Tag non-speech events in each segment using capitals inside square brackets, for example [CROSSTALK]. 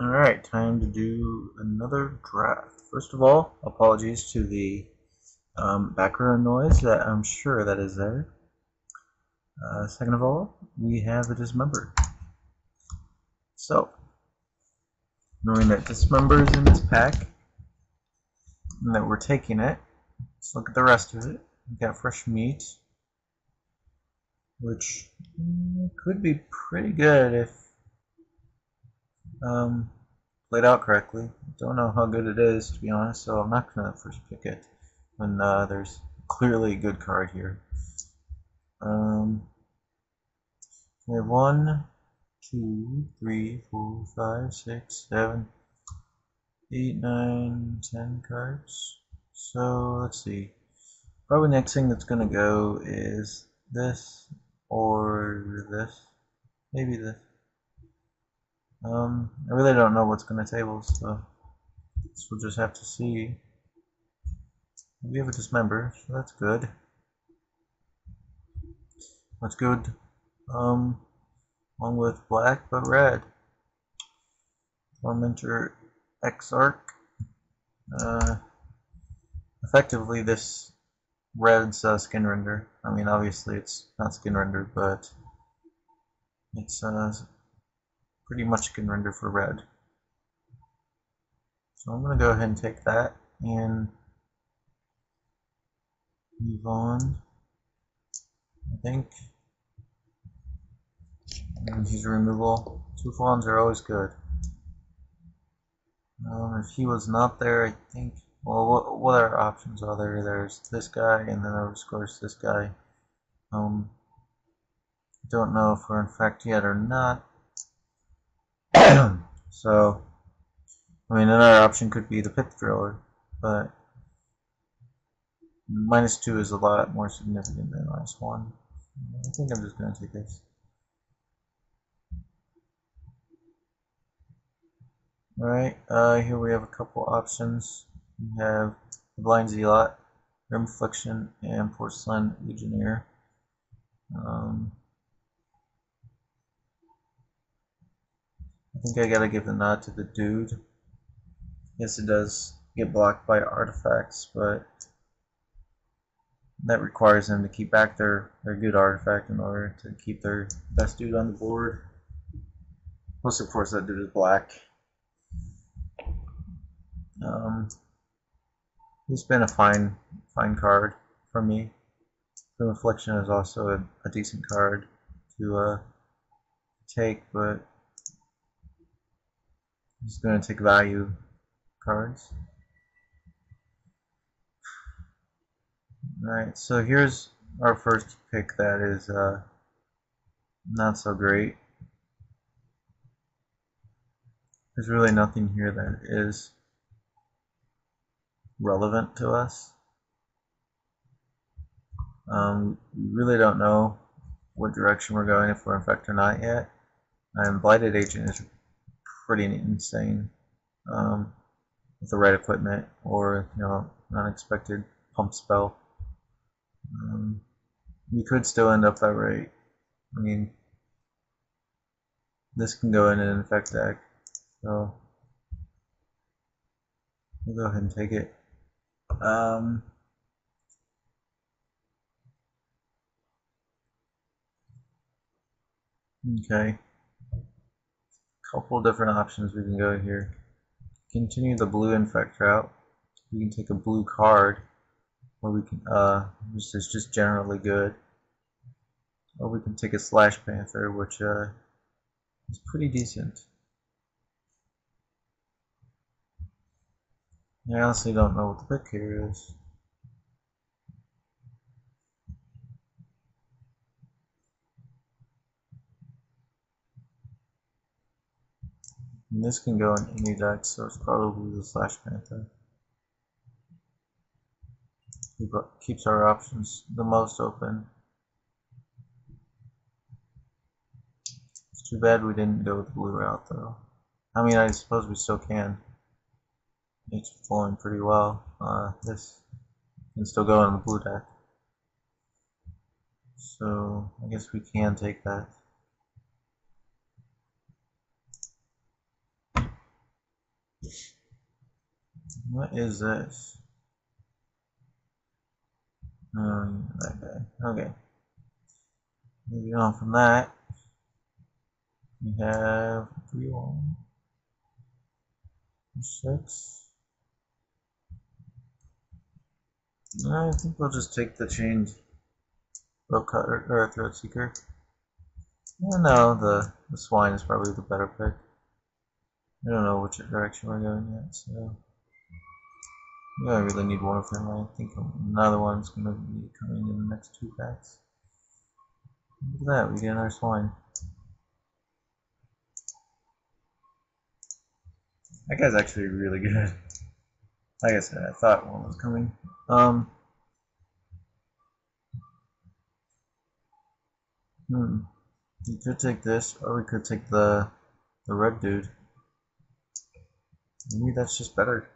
Alright, time to do another draft. First of all, apologies to the um, background noise that I'm sure that is there. Uh, second of all, we have a dismember. So, knowing that dismember is in this pack, and that we're taking it, let's look at the rest of it. We've got fresh meat, which could be pretty good if um, played out correctly. Don't know how good it is, to be honest, so I'm not going to first pick it when uh, there's clearly a good card here. Um, we have one, two, three, four, five, six, seven, eight, nine, ten cards. So let's see. Probably next thing that's gonna go is this or this. Maybe this. Um, I really don't know what's gonna table, so we'll just have to see. We have a dismember, so that's good. That's good. Um, along with black but red. Tormentor Exarch. Uh, effectively, this red's uh, Skinrender. I mean, obviously it's not Skinrender, but it's uh, pretty much can render for red. So I'm going to go ahead and take that and move on. I think and he's removal. Two fawns are always good. Um, if he was not there, I think. Well, what, what other options are there? There's this guy, and then of course this guy. Um, don't know if we're in fact yet or not. [CLEARS THROAT] so, I mean, another option could be the Pith Driller, but minus two is a lot more significant than minus one. I think I'm just going to take this. Alright, uh, here we have a couple options. We have the Blind Zealot, Grim Affliction, and Porcelain Legionnaire. Um, I think I gotta give the nod to the dude. Yes, it does get blocked by artifacts, but that requires them to keep back their, their good artifact in order to keep their best dude on the board. Plus, of course, that dude is black. Um, he's been a fine, fine card for me. Grim Affliction is also a, a decent card to uh, take, but he's going to take value cards. Alright, so here's our first pick that is uh, not so great. There's really nothing here that is relevant to us. Um, we really don't know what direction we're going if we're infect or not yet. And Blighted Agent is pretty insane um, with the right equipment or you know unexpected pump spell. Um, we could still end up that rate. I mean, this can go in an infect deck, so we'll go ahead and take it. Um, okay. Couple different options we can go here. Continue the blue infect route. We can take a blue card, or we can, uh, which is just generally good. Or we can take a Slash Panther, which, uh, is pretty decent. I honestly don't know what the pick here is. And this can go in any deck, so it's probably the Slash Panther. Keep, keeps our options the most open. It's too bad we didn't go with the blue route, though. I mean, I suppose we still can it's flowing pretty well. Uh, this can still go in the blue deck. So I guess we can take that. What is this? Um, guy. Okay. Moving on from that, we have three one six. I think we'll just take the chained rope cutter or throat seeker. Yeah, no, the the swine is probably the better pick. I don't know which direction we're going yet, so don't really need one of them. I think another one's going to be coming in the next two packs. Look at that, we get another swine. That guy's actually really [LAUGHS] good. Like I said, I thought one was coming. Um. Hmm. We could take this, or we could take the the red dude. Maybe that's just better.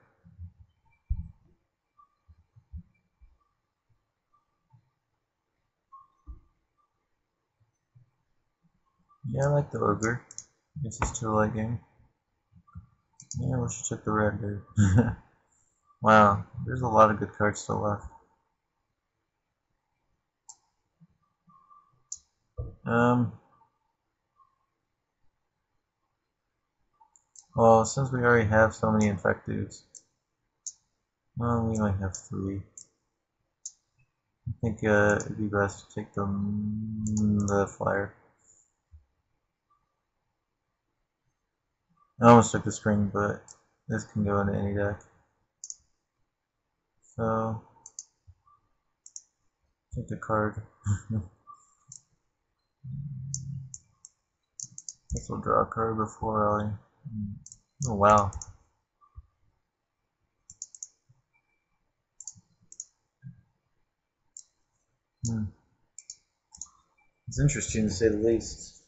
Yeah, I like the ogre. It's too late game. Yeah, we should check the red dude. [LAUGHS] wow, there's a lot of good cards still left. Um, well, since we already have so many infectives, well, we only have three. I think uh, it'd be best to take the, the flyer. I almost took the string, but this can go into any deck. So, take the card. [LAUGHS] Guess we'll draw a card before I. Oh wow. Hmm. It's interesting to say the least.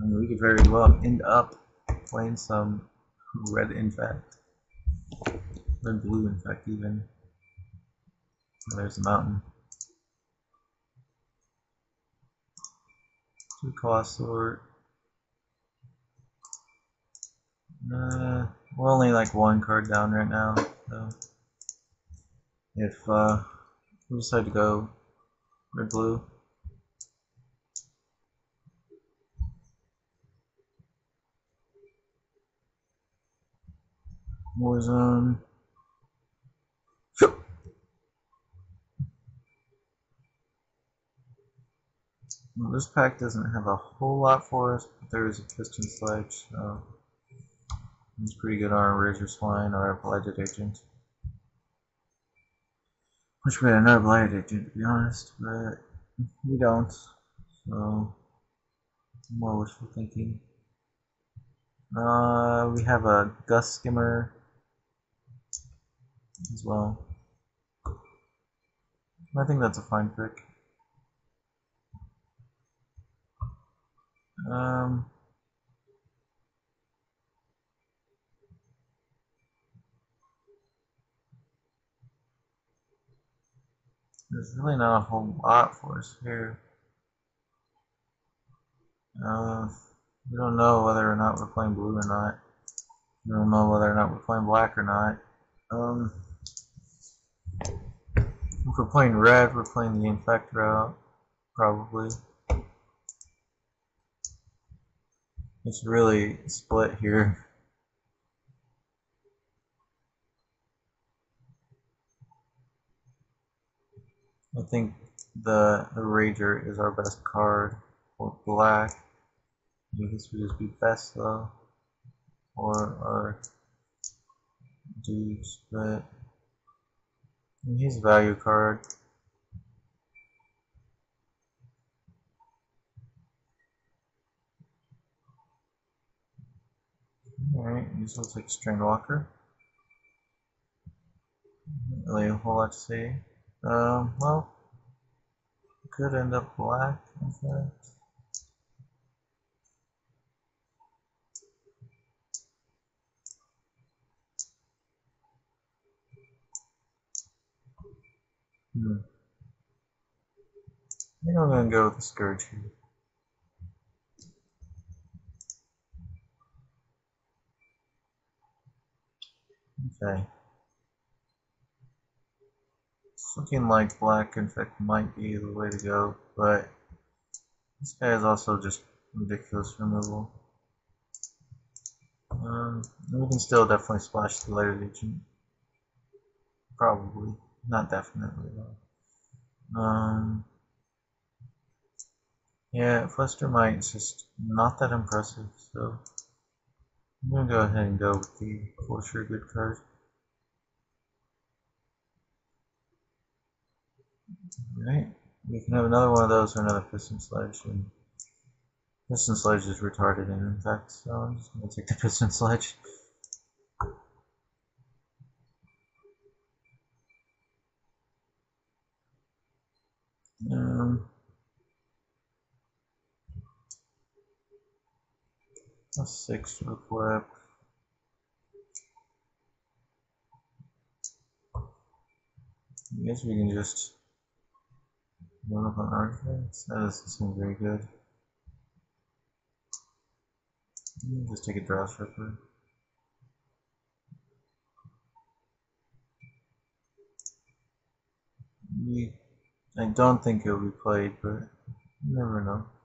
I mean, we could very well end up playing some red infect. Red blue infect even. There's the mountain. Two sort. Uh, we're only like one card down right now, so if uh, we decide to go red blue. Warzone. Well, this pack doesn't have a whole lot for us, but there is a piston sledge, so it's pretty good on a razor swine or a blighted agent. Wish we had another blighted agent to be honest, but we don't. So more wishful thinking. Uh, we have a Gust Skimmer as well. I think that's a fine pick. Um, there's really not a whole lot for us here. Uh, we don't know whether or not we're playing blue or not. We don't know whether or not we're playing black or not. Um, if we're playing red, we're playing the infect route, probably. It's really split here. I think the, the Rager is our best card for black. Think this would just be best though. Or our dudes, but he's a value card. Alright, this looks like Strandwalker. Not really a whole lot to say. Um, well, could end up black, in fact. Hmm. I think I'm gonna go with the Scourge here. Okay. It's looking like black infect might be the way to go, but this guy is also just ridiculous removal. Um, we can still definitely splash the layer legion. Probably. Not definitely though. Um, yeah, Fluster Might just not that impressive, so I'm gonna go ahead and go with the for sure good card. Alright, we can have another one of those or another piston sledge. And piston sledge is retarded in fact, so I'm just gonna take the piston sledge. Um, a six to equip. I guess we can just load up on artifacts. That doesn't seem very good. Just take a Dross Ripper. We, I don't think it'll be played, but never know.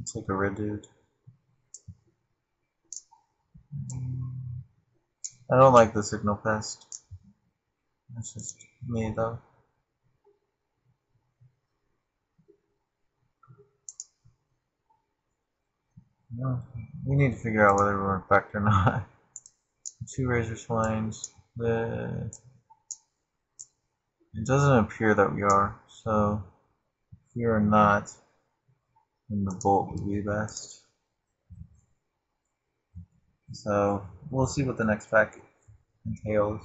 It's like a red dude. I don't like the signal pest. That's just me though. No, we need to figure out whether we're infected or not. [LAUGHS] Two razor swines. The it doesn't appear that we are, so we are not, the bolt would be best. So we'll see what the next pack entails.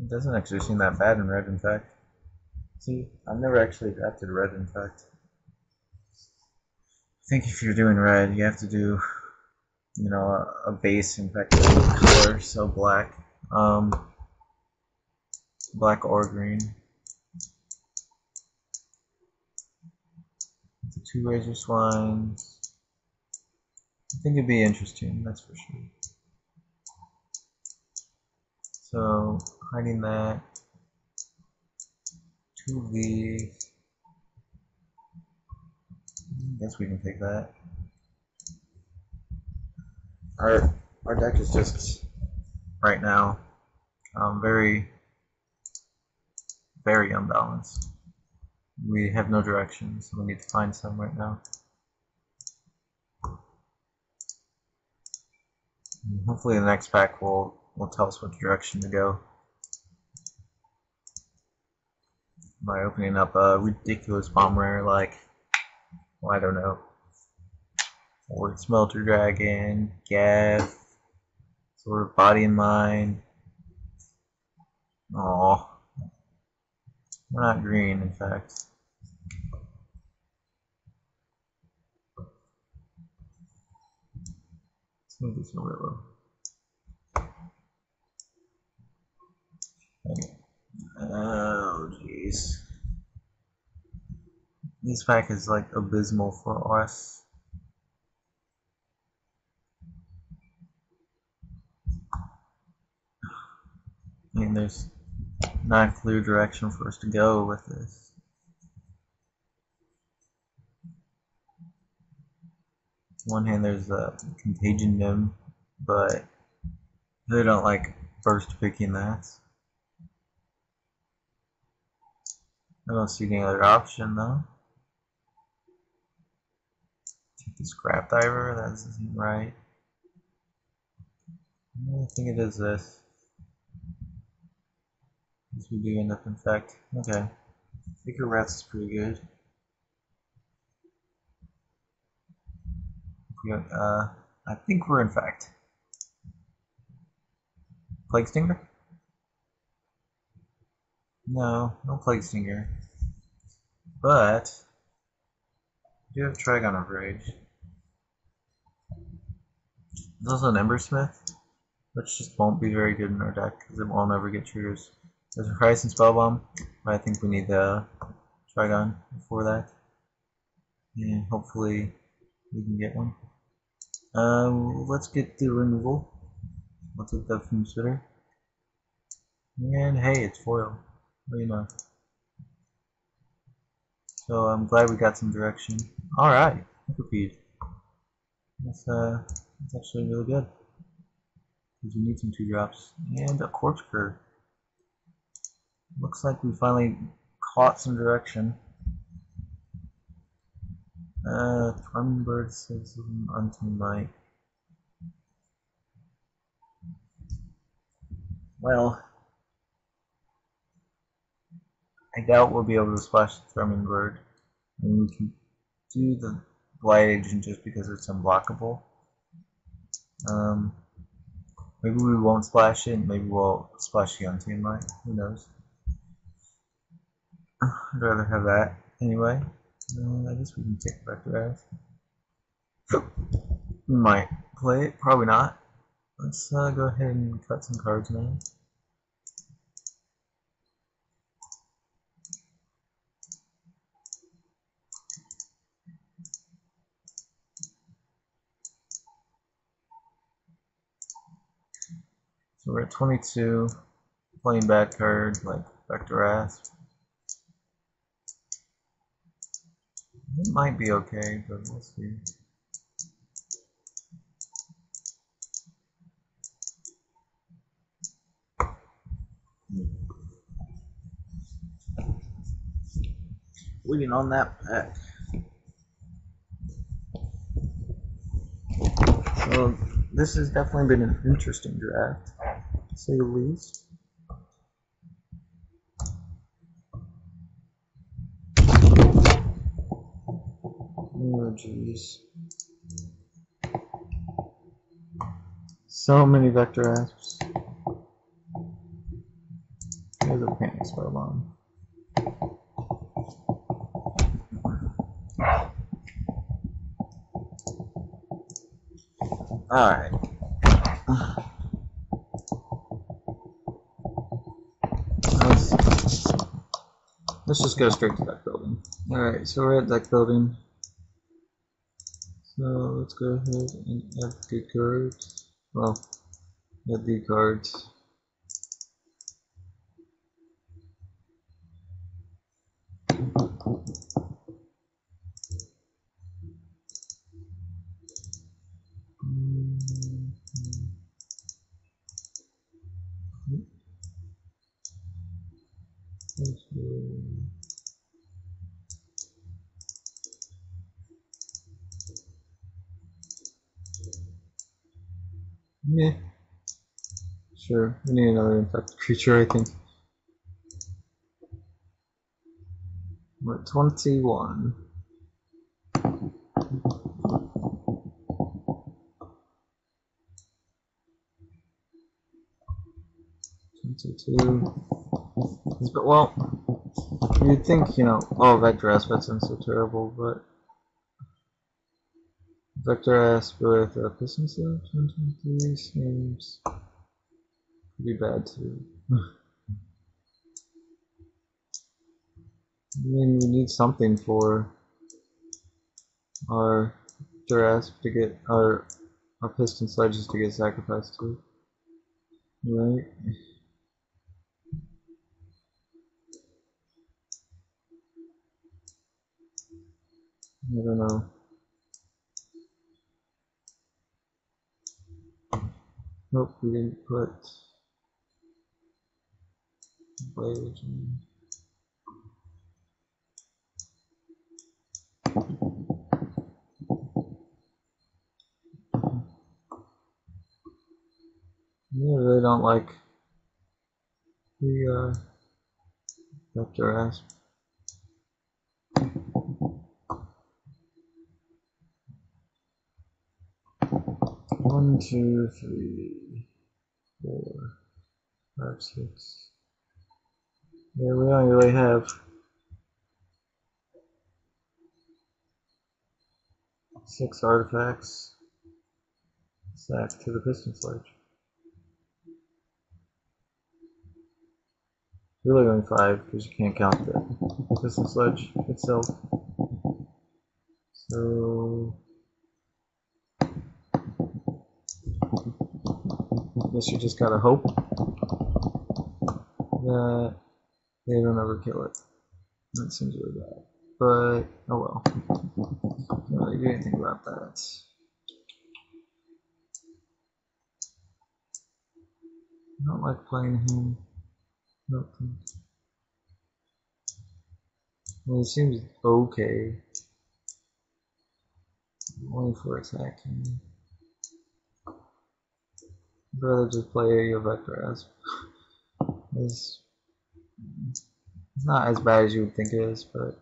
It doesn't actually seem that bad in red, in fact. See, I've never actually drafted red, in fact. I think if you're doing red, you have to do, you know, a, a base infected color, so black, um, black or green. Two razor swines. I think it'd be interesting, that's for sure. So hiding that. Two of these. Guess we can take that. Our our deck is just right now um, very very unbalanced. We have no direction, so we need to find some right now. And hopefully the next pack will will tell us what direction to go. By opening up a ridiculous bomb rare like well, I don't know. Or Smelter Dragon, Gaff, Sword of Body and Mind. Oh, we're not green, in fact. Low. Okay. Oh, jeez. This pack is like abysmal for us. I mean, there's not clear direction for us to go with this. One hand, there's a contagion nim, but they don't like first picking that. I don't see any other option though. Take the scrap diver, that isn't right. I think it is this. As we do end up infect. Okay. Figure rats is pretty good. Uh, I think we're in fact. Plague Stinger? No, no Plague Stinger. But, do you have Trigon of Rage? There's also an Embersmith, which just won't be very good in our deck because it won't ever get triggers. There's a Horizon Spellbomb, but I think we need the Trigon for that. And hopefully we can get one. Um, let's get the removal. I'll take that from Sitter. And hey, it's foil. What do you know? So I'm glad we got some direction. Alright, Hyperfeed. That's, uh, that's actually really good. Because we need some two drops. And a Cur. Looks like we finally caught some direction. Uh, Bird says Untamed Might. Well, I doubt we'll be able to splash the Thrumming Bird. And we can do the Blight Agent just because it's unblockable. Um, maybe we won't splash it, maybe we'll splash the Untamed Might. Who knows? I'd rather have that anyway. I guess we can take back to might play it, probably not. Let's uh, go ahead and cut some cards now. So we're at 22, playing bad card like Vector Asp. It might be okay, but we'll see. Waiting on that pack. So this has definitely been an interesting draft, to say the least. Oh, jeez. So many vector asps. There's a panic spell on. Alright. Let's just go straight to that building. Alright, so we're at that building. So let's go ahead and add the cards. Well, add the cards. Yeah. Sure. We need another infected creature, I think. We're at 21. Twenty-two. But well, you'd think you know, oh, vector aspects aren't so terrible, but Vector Asp with sledge on 23 seems pretty bad too. I mean, we need something for our Durasp to get our our piston sledges to get sacrificed to. Right? I don't know. Nope, we didn't put blade in. I really don't like the uh, vector asp. One, two, three, four, five, six. Yeah, we only really have. Six artifacts stacked to the piston sledge. Really only five because you can't count the piston sledge itself. So guess you just gotta hope that they don't ever kill it. That seems really bad. But, oh well. Can't really do anything about that. I don't like playing him. Nope. Well, it seems okay. Only for attacking. I'd rather just play a vector as. [LAUGHS] not as bad as you would think it is, but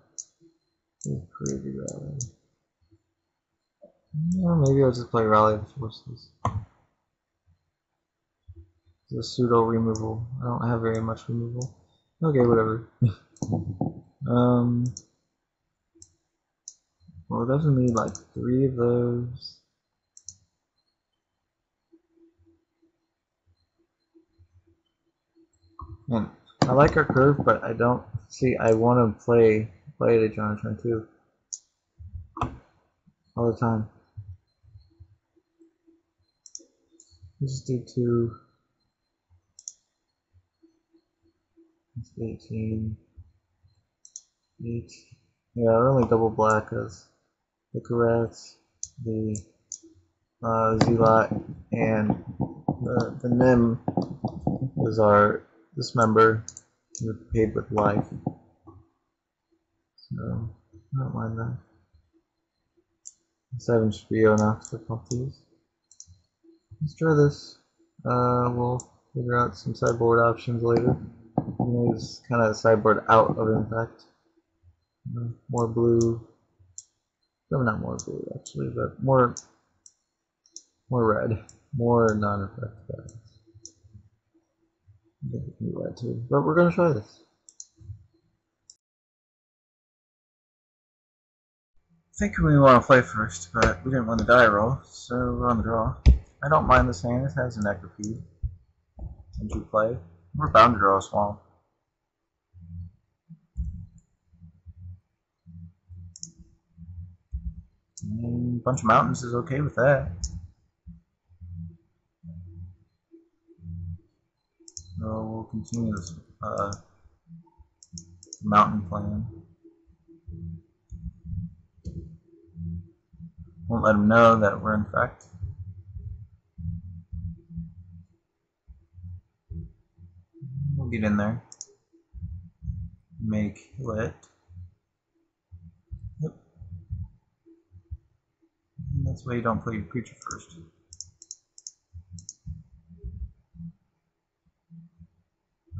it's pretty bad. Maybe I'll just play Rally the Forces. A pseudo removal. I don't have very much removal. Okay, whatever. [LAUGHS] um, well, definitely need like three of those. And I like our curve, but I don't see. I want to play play John turn two all the time. Just do two. It's 18. Eight. Yeah, only double black as the Karats, the uh, and the, the Nim is our dismember paid with life. So, I don't mind that. Seven should be enough to pump these. Let's try this. Uh, we'll figure out some sideboard options later. Use kind of the sideboard out of impact. More blue. No, not more blue actually, but more more red. More non-effect But we're gonna try this. I think we want to play first, but we didn't win the die roll, so we're on the draw. I don't mind this hand, it has a necropede. Did you play? We're bound to draw a swamp. A bunch of mountains is okay with that. So we'll continue this uh, mountain plan. Won't let them know that we're in fact We'll get in there. Make lit. Yep. And that's why you don't play your creature first.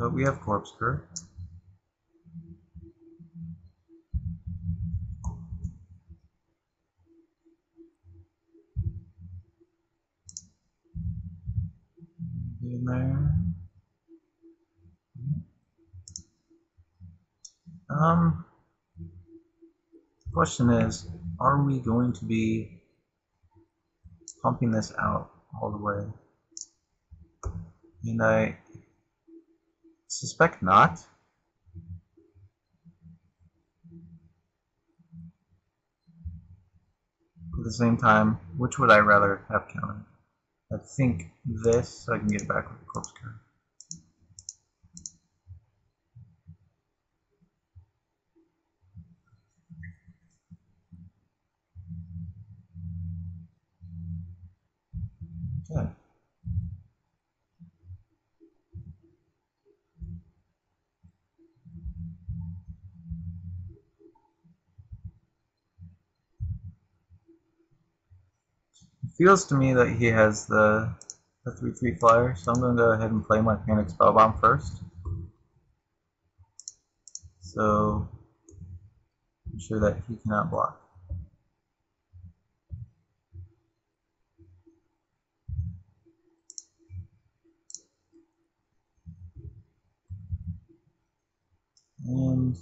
But we have Corpse Cur. in there. Um, question is, are we going to be pumping this out all the way? And I suspect not. At the same time, which would I rather have counted? I think this, so I can get it back with the Corpse Cur. Okay. Feels to me that he has the the 3-3 flyer, so I'm going to go ahead and play my Panic Spellbomb first. So, ensure that he cannot block. And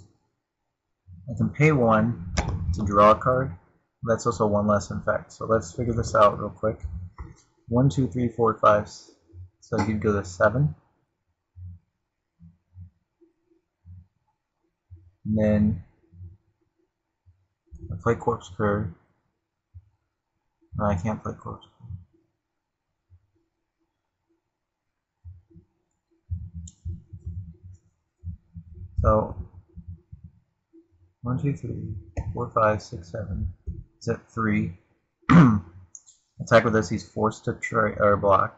I can pay one to draw a card. That's also one less in fact. So let's figure this out real quick. One, two, three, four, five. So you'd go to seven. And then I play Corpse Cur. No, I can't play Corpse Cur. So one, two, three, four, five, six, seven. Is at three. [CLEARS THROAT] Attack with this, he's forced to try or block.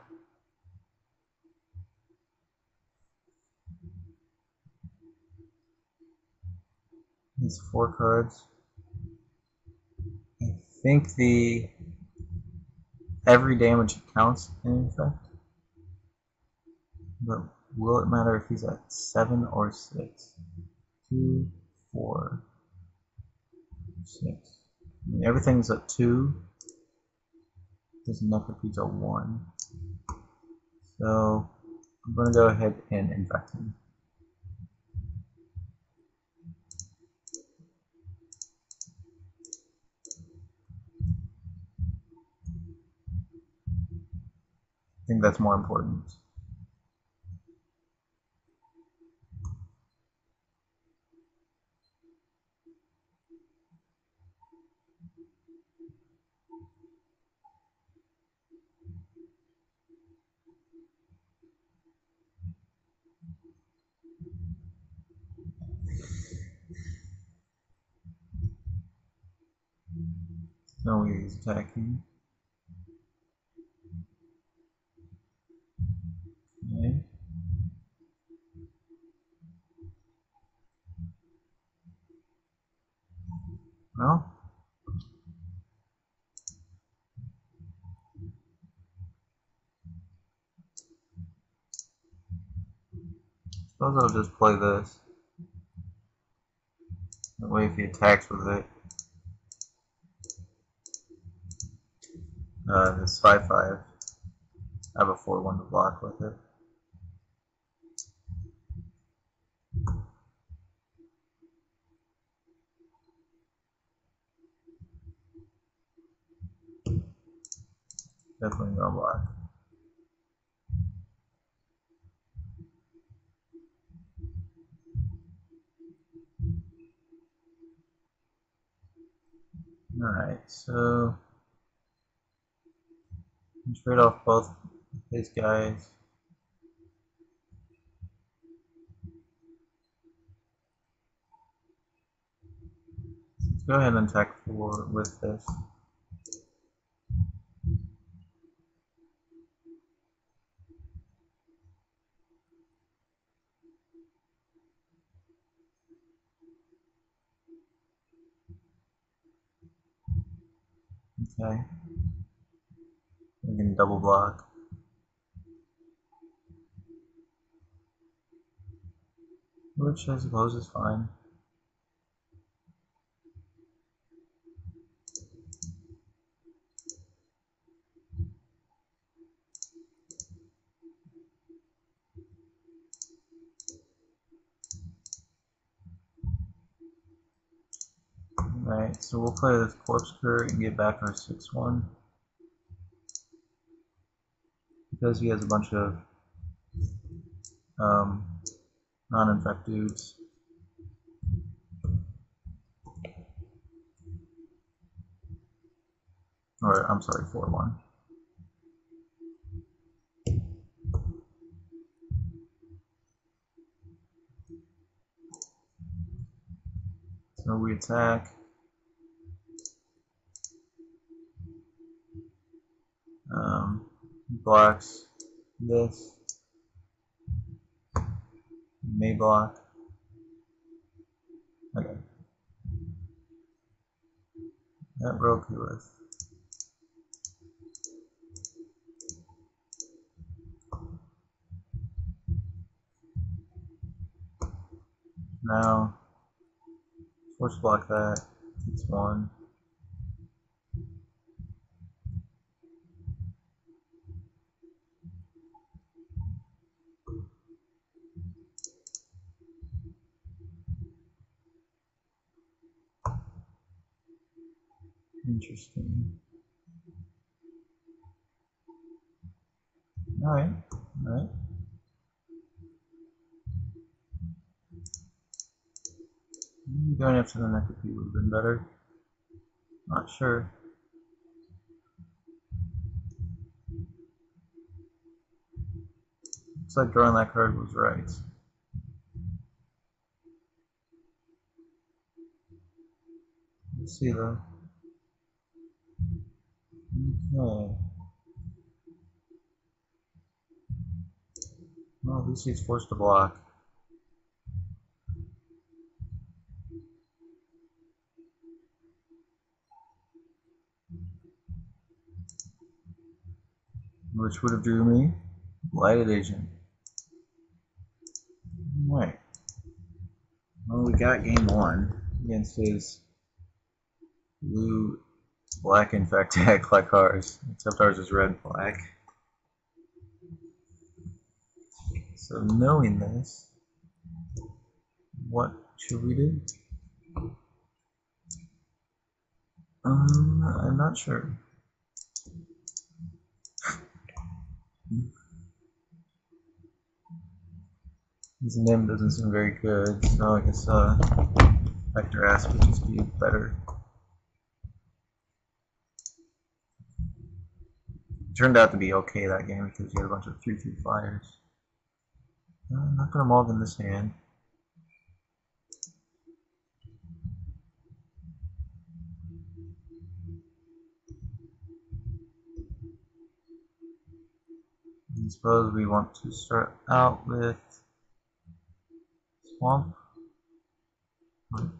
He's four cards. I think the every damage counts in effect. But will it matter if he's at seven or six? Two, four, six. Everything's at two. Doesn't necropede to one. So I'm gonna go ahead and infect him. I think that's more important. No, he's attacking. Okay. Well. Suppose I'll just play this. That way if he attacks with it. Uh, this 5-5. I have a 4-1 to block with it. Definitely gonna block. Alright, so trade off both these guys. Let's go ahead and attack four with this. Okay. Double block. Which I suppose is fine. Alright, so we'll play this Corpse Cur and get back our 6-1 because he has a bunch of um, non-infect dudes. Or, I'm sorry, 4-1. So we attack. Um, blocks. This. May block. Okay. That Roku with now force block that. It's one Interesting. All right, all right. Maybe going after the Necropede would have been better. Not sure. Looks like drawing that card was right. Let's see though. Okay. Well, at least he's forced to block. Which would have drew me Blighted Agent. Wait. Well, we got game one against his blue, black, in fact, act like ours, except ours is red black. So knowing this, what should we do? Um, I'm not sure. His name doesn't seem very good, so I guess uh, Vector Asp would just be better. Turned out to be okay that game because you had a bunch of 3-3 flyers. Uh, I'm not going to mold in this hand. I suppose we want to start out with swamp.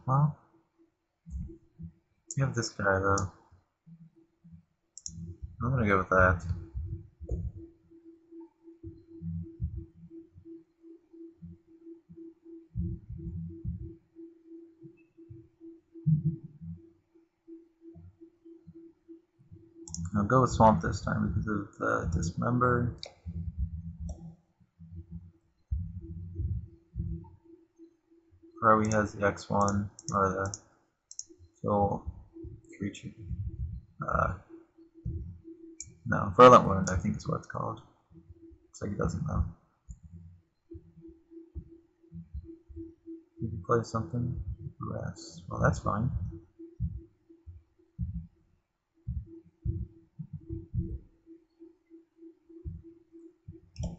Well, we have this guy though. I'm gonna go with that. I'll go with Swamp this time because of the Dismember. Probably has the X1 or the Soul Creature. Uh, no, Virulent Wound, I think is what it's called. Looks like he doesn't know. Did can play something? Rest. Well, that's fine.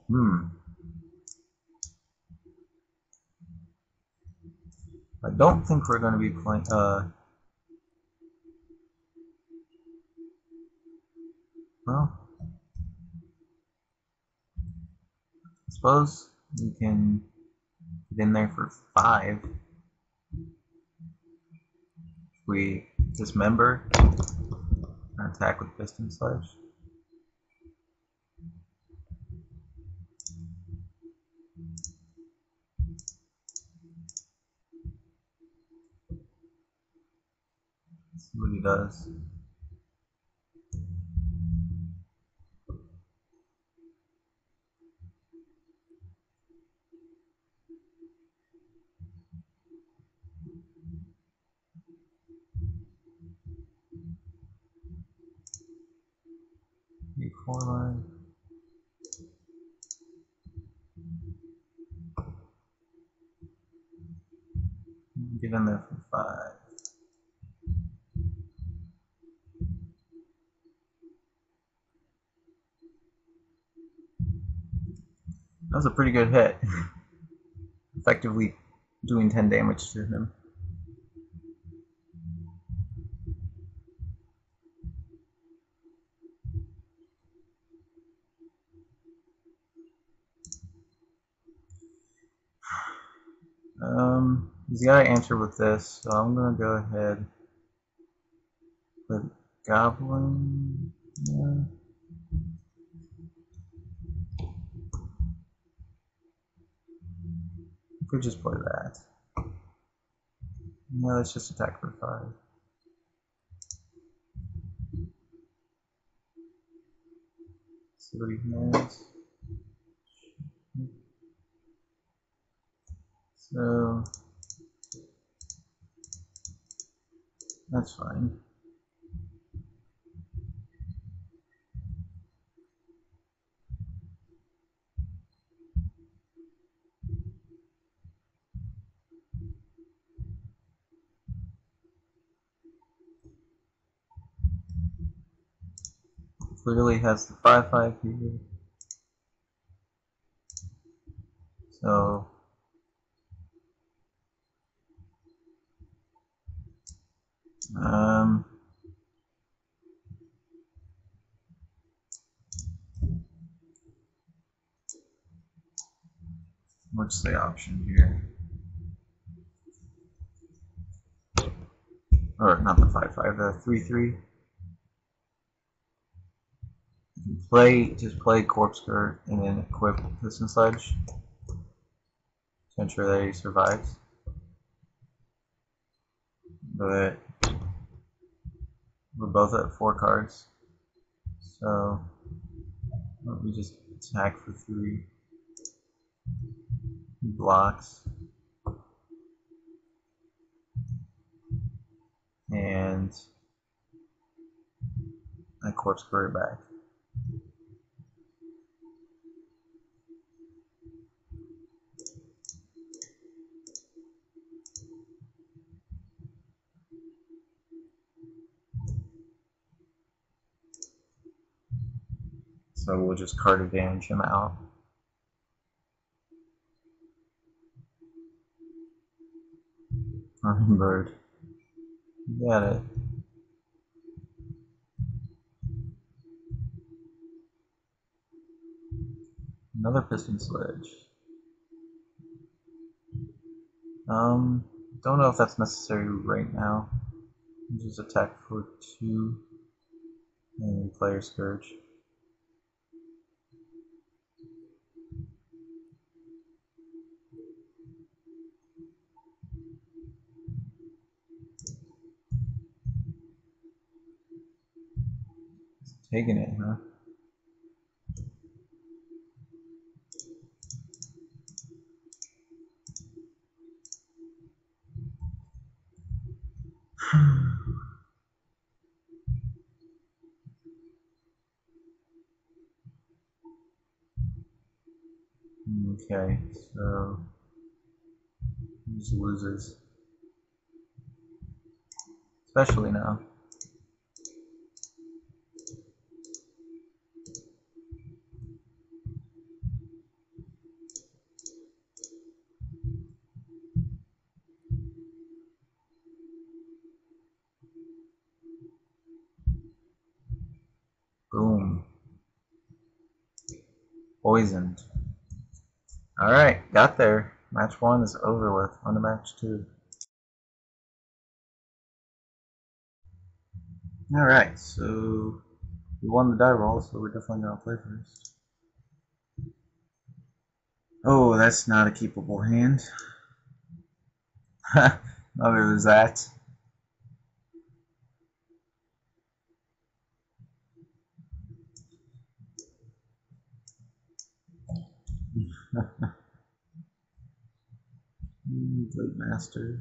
Hmm. I don't think we're going to be playing. Uh, well, I suppose we can get in there for five. We dismember and attack with piston what he does. four line. Get in there for five. That was a pretty good hit. [LAUGHS] Effectively doing 10 damage to him. Um, he's got to answer with this, so I'm going to go ahead with Goblin. Yeah. could just play that. No, let's just attack for five. See what he. So that's fine. clearly has the 5-5 here. So um, what's the option here? Or not the 5-5, the 3-3. Play just play Corpse Cur and then equip piston sledge to ensure that he survives. But we're both at four cards, so let me just attack for three. He blocks. And I corpse it back. So we'll just card advantage him out. Hummingbird. Got it. Another piston sledge. Um, don't know if that's necessary right now. Just attack for two and player scourge. Taking it, huh? [SIGHS] okay, so he just loses. Especially now. Boom. Poisoned. Alright, got there. Match one is over with. On to match two. Alright, so we won the die roll, so we're definitely gonna play first. Oh, that's not a keepable hand. [LAUGHS] Neither was that. Hmm, Late master.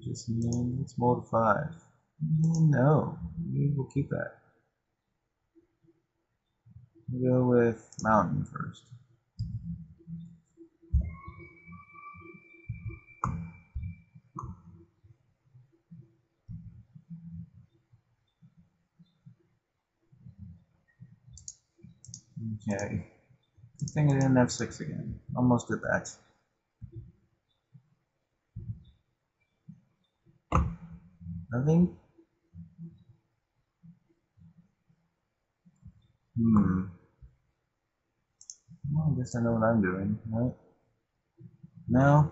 Just name it's more to five. No, we will keep that. We'll go with mountain first. Okay. Thing didn't have six again. Almost did that. Nothing? Hmm. Well, I guess I know what I'm doing, right? No?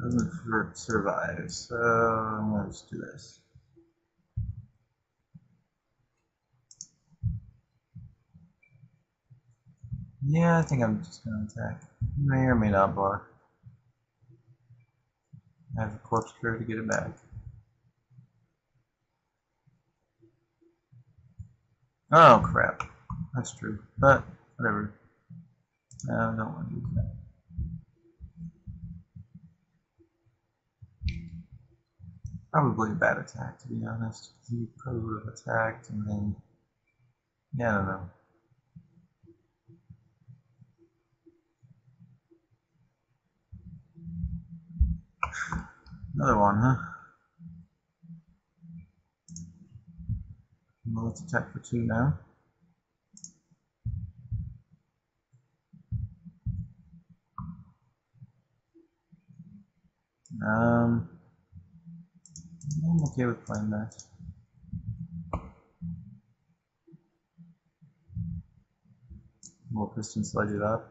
Doesn't survive, so just do this. Yeah, I think I'm just gonna attack. You may or may not block. I have a Corpse Cur to get it back. Oh crap. That's true. But whatever. I don't want to use that. Probably a bad attack to be honest. He probably would have attacked and then yeah, I don't know. Another one, huh? Mullet attack for two now. Um, I'm okay with playing that. More pistons, sledge it up.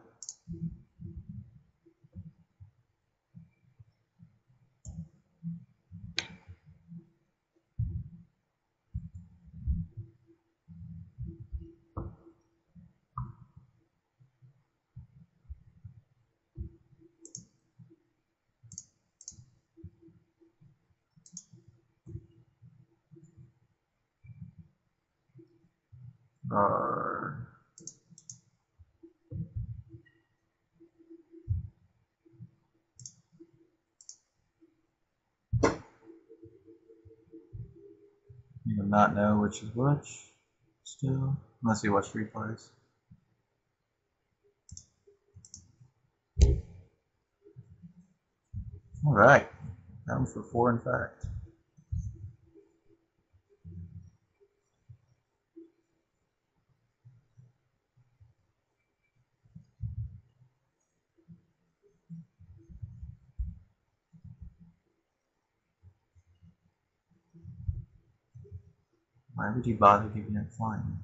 You do not know which is which still, unless you watch replays. All right, down for four in fact. Why would you bother giving it flying?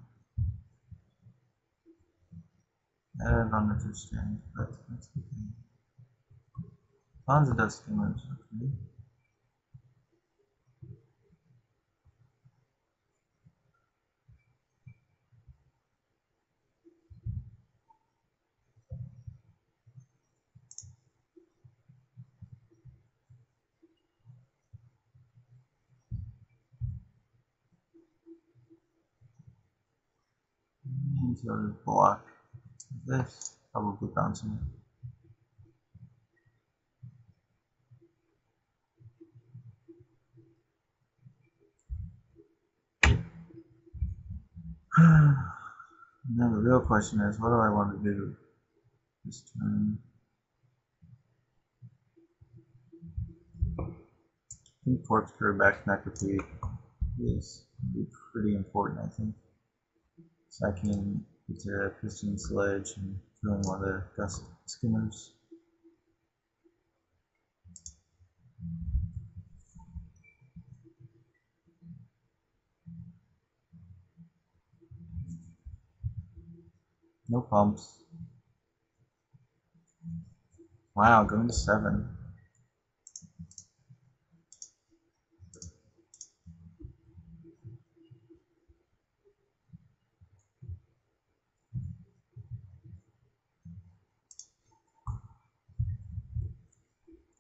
I don't understand, but that's okay. Fonza does skimmers, okay. Into a block this, probably bouncing it. now the real question is, what do I want to do this turn? I think Corpse Cur back necropede is pretty important, I think. So I can get a piston sledge and filling one of the dust skimmers. No pumps. Wow, going to seven.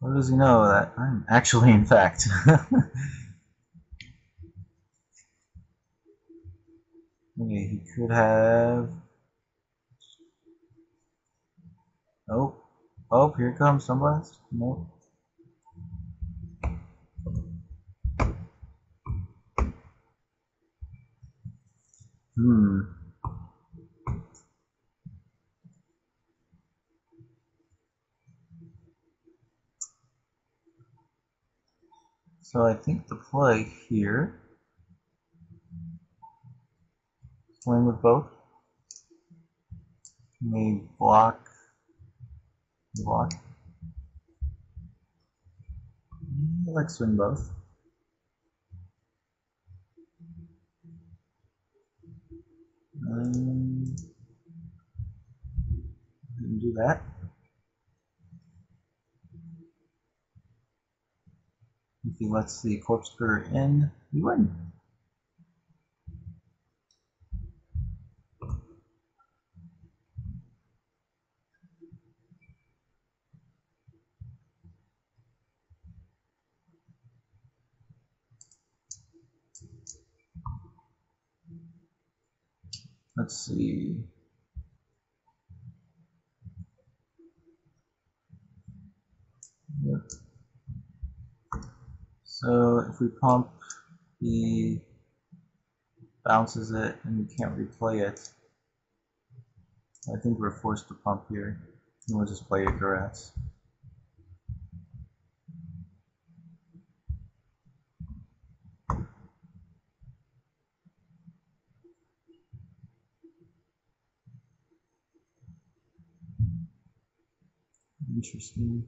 What does he know that I'm actually in fact? [LAUGHS] okay, he could have. Oh, oh, here comes Sunblast. Nope. Hmm. So I think the play here, swing with both, may block, block. I like swing both. Um, do that. If he lets the corpse corkscrew in, we win. Let's see. So if we pump, he bounces it and we can't replay it. I think we're forced to pump here. And we'll just play Ichor Rats. Interesting.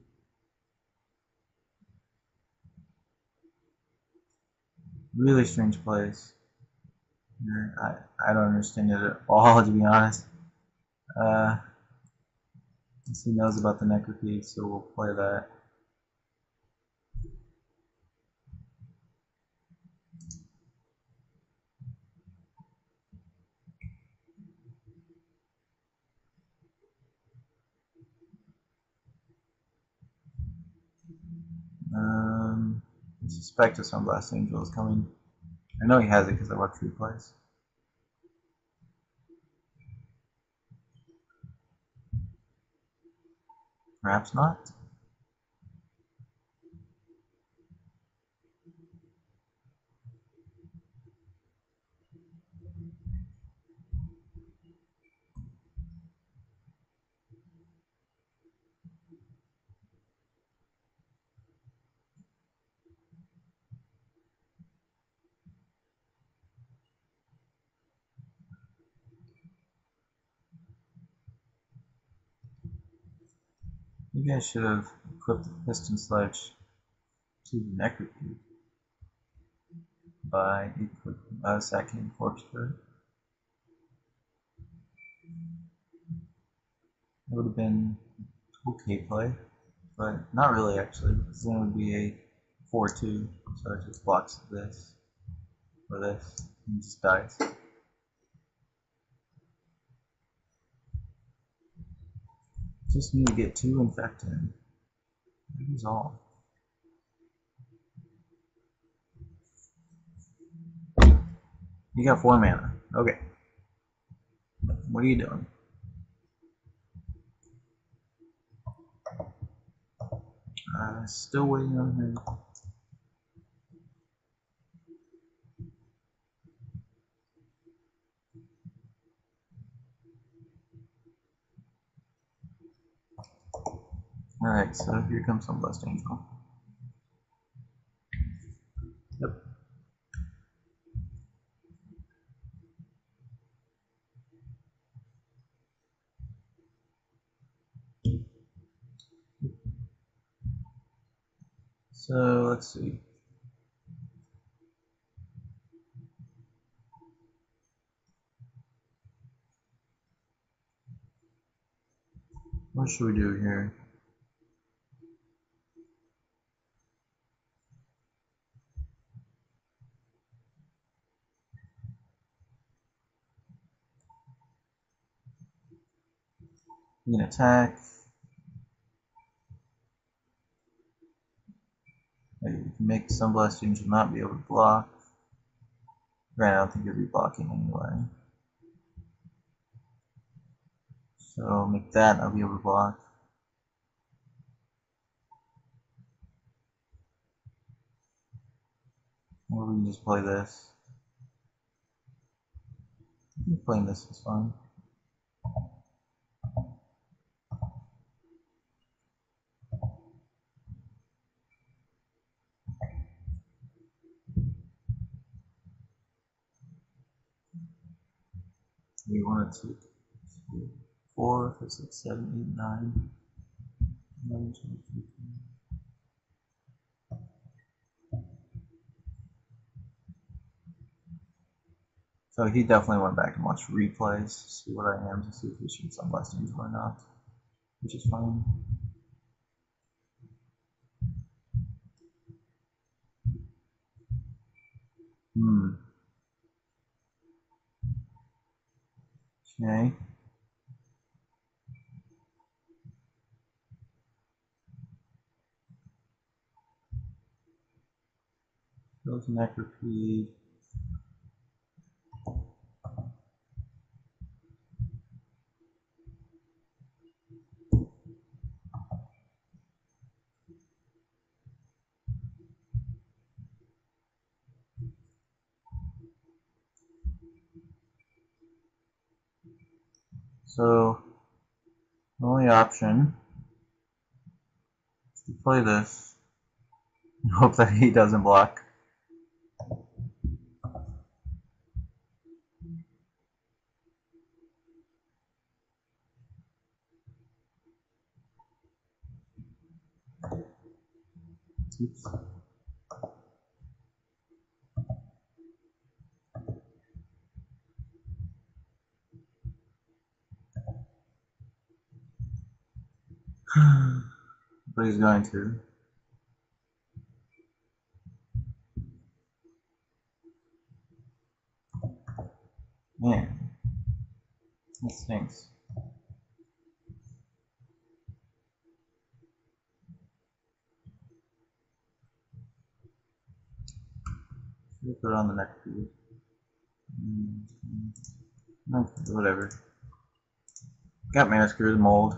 Really strange place. I, I don't understand it at all, [LAUGHS] to be honest. Uh, he knows about the Necropede, so we'll play that. Um, I suspect a Sunblast Angel is coming. I know he has it because I watched replays. Perhaps not. Maybe I should have equipped the piston sledge to the Necropede by equipping sacking Corpse Cur. That would have been okay play, but not really actually, because then it would be a 4-2, so it just blocks this or this and just dies. Just need to get two infected. That is all. You got four mana. Okay. What are you doing? Uh, still waiting on him. Alright, so here comes Sunblast Angel. Yep. So let's see. What should we do here? You can attack. We can make Sunblast Angel not be able to block. Granted, I don't think you'll be blocking anyway. So make that I'll be able to block. Or we can just play this. Playing this is fine. We wanted to three, four. So he definitely went back and watched replays, see what I am, to see if he on Blast Angel or not, which is fine. Hmm. Okay. Goes Necropede. So, the only option is to play this [LAUGHS] and hope that he doesn't block. Oops. But he's going to. Man, that stinks. Should put it on the next feed. Mm-hmm. Okay, whatever. Got mana screw the mold,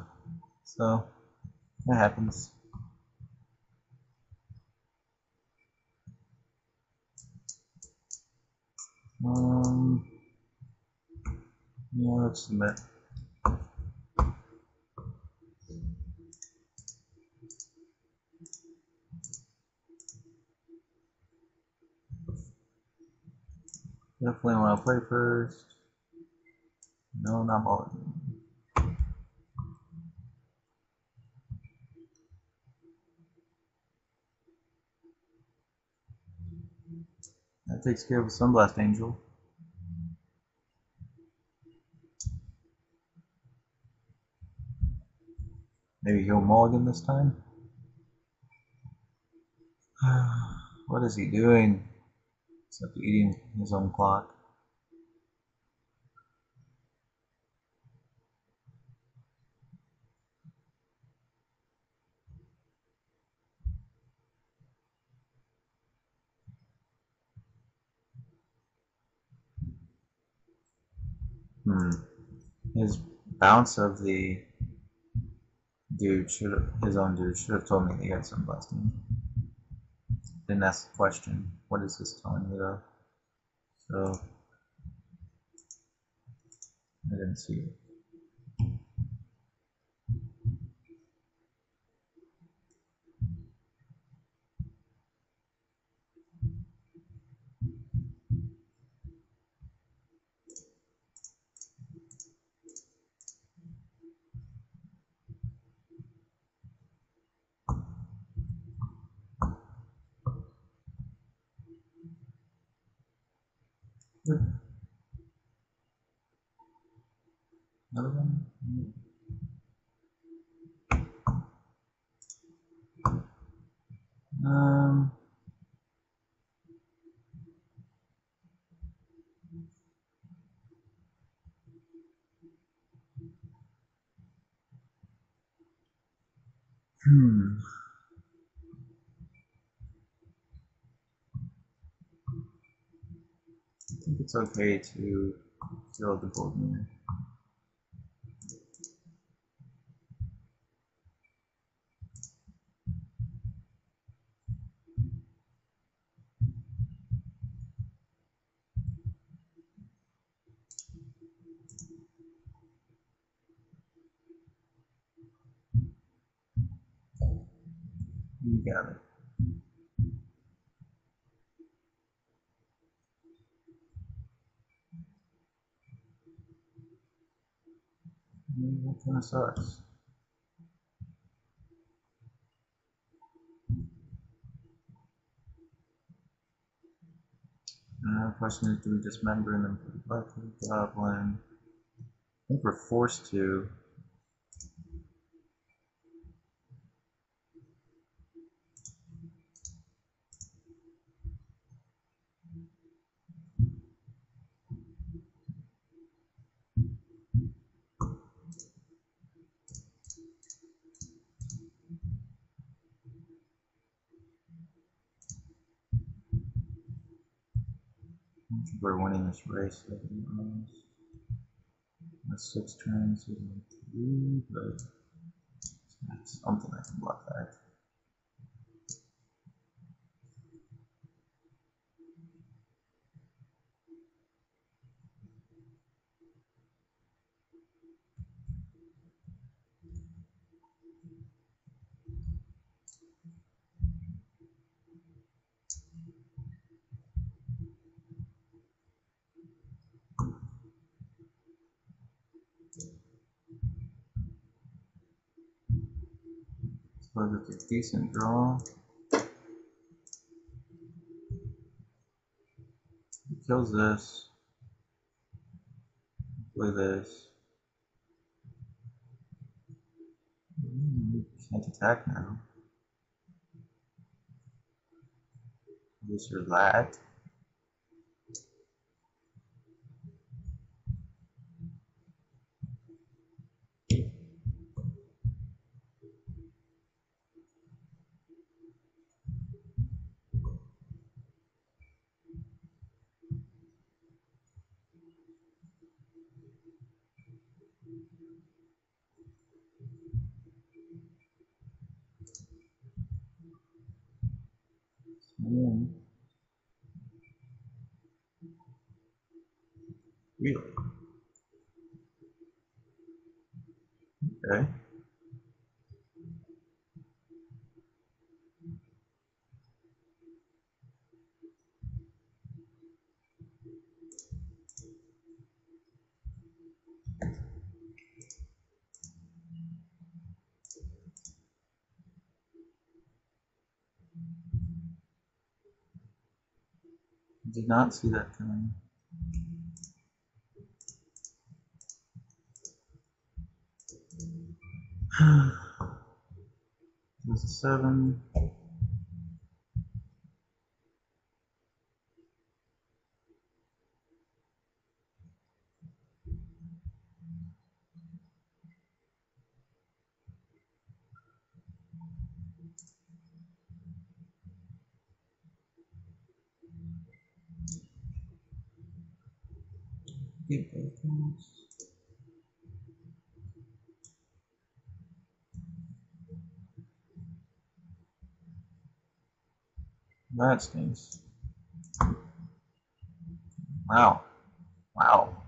so that happens. Um, yeah, let's submit. Definitely want to play first. No, not mulligan. That takes care of Sunblast Angel. Maybe he'll mulligan this time? [SIGHS] what is he doing? Except eating his own clock. Hmm. His bounce of the dude should have, his own dude should have told me he had some blasting. Didn't ask the question. What is this telling me though? So I didn't see it. Hmm. I think it's okay to kill the Gold Myr. You got it. Sucks. Uh, question is, do we dismember back to the goblin? I think we're forced to. I think We're winning this race. Honest. That's six turns, we won three, but it's something I can block that. A decent draw. He kills this. Play this. Mm, Can't attack now. Use your lat. Mm. Really? Okay. Did not see that coming. There's a seven. Get both That stinks. Wow. Wow.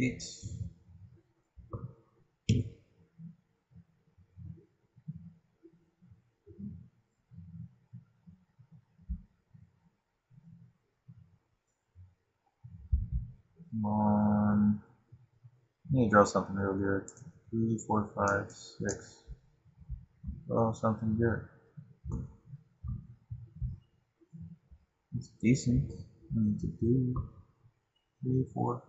Eight. Come on. I need to draw something real good. Three, four, five, six. Draw something good. It's decent. I need to do three, four.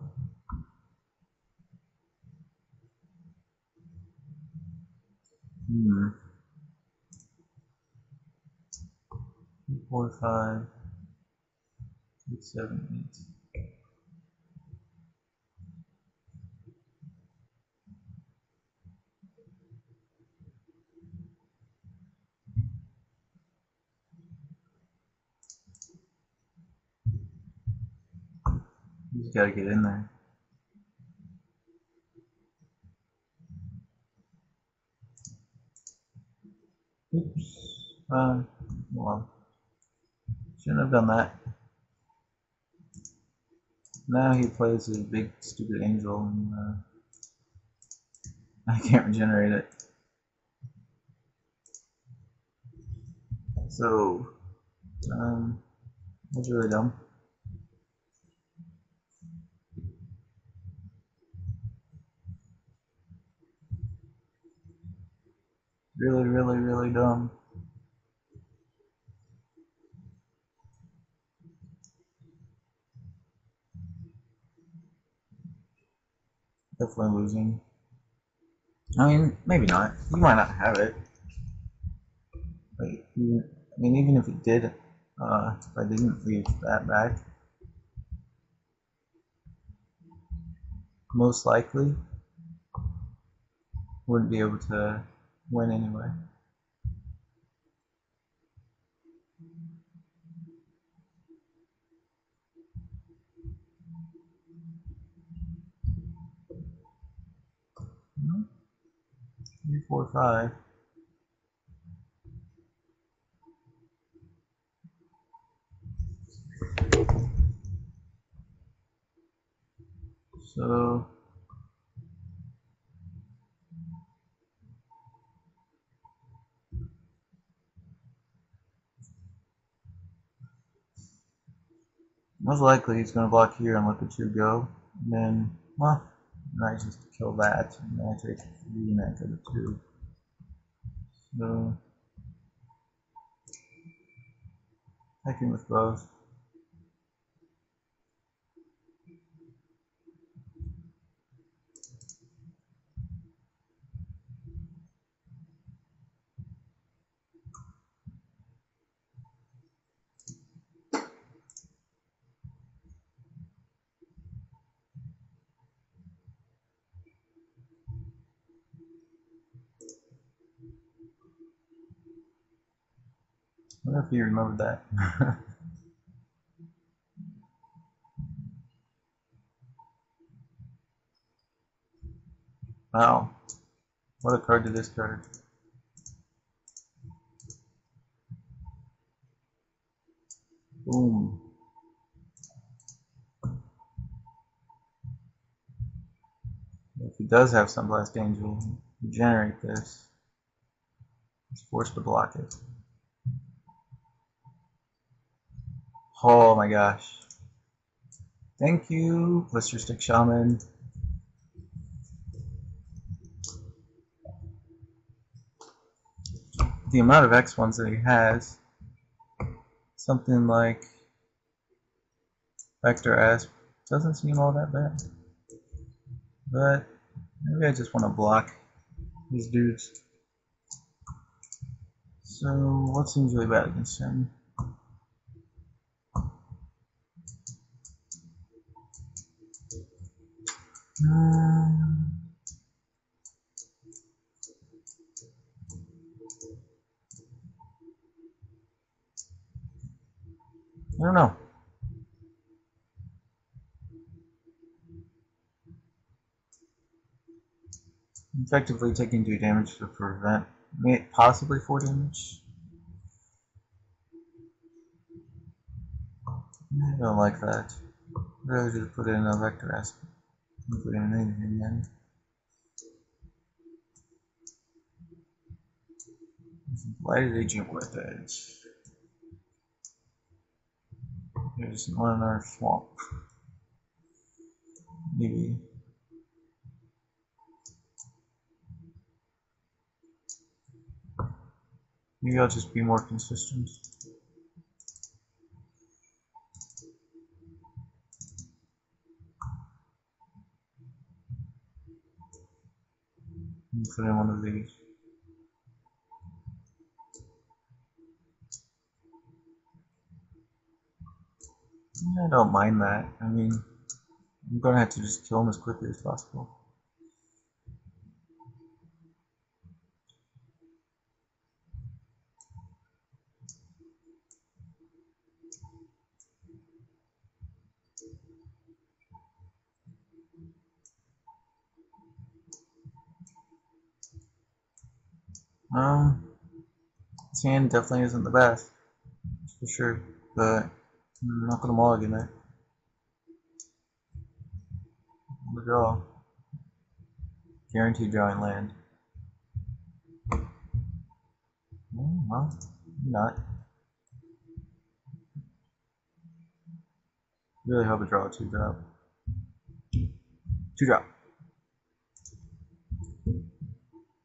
Hmm. Three, four, five, six, seven, eight. You just gotta get in there. Oops. Um, well, shouldn't have done that. Now he plays a big stupid angel and uh, [LAUGHS] I can't regenerate it. So, um, that's really dumb. Really, really, really dumb. Definitely losing. I mean, maybe not. You might not have it. But even, I mean, even if it did, uh, if I didn't leave that back, most likely wouldn't be able to win anyway. Three, four, five. So most likely he's going to block here and let the two go. And then, well, I just kill that. And I take three and I go to two. So, attacking with both. You remembered that. [LAUGHS] wow. What a card to discard. Boom. If he does have Sunblast Angel, regenerate this. He's forced to block it. Oh my gosh. Thank you, Blisterstick Shaman. The amount of X ones that he has, something like Vector Asp, doesn't seem all that bad. But maybe I just want to block these dudes. So, what seems really bad against him? I don't know. Effectively taking 2 damage to prevent possibly 4 damage. I don't like that. I'd rather just put in a vector aspect. Put in anything then. Blighted agent with it. There's one our swamp. Maybe. Maybe I'll just be more consistent. Of these. I don't mind that. I mean, I'm gonna have to just kill him as quickly as possible. Um, his hand definitely isn't the best, for sure, but I'm not gonna mulligan it. The draw. Guaranteed drawing land. Oh, well, not. Really hope I draw a two drop. Two drop.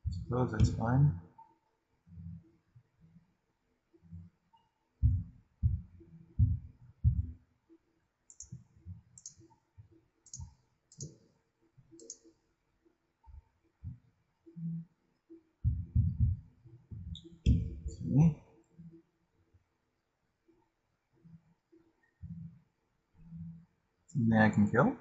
Suppose that's fine. See? Something I can kill?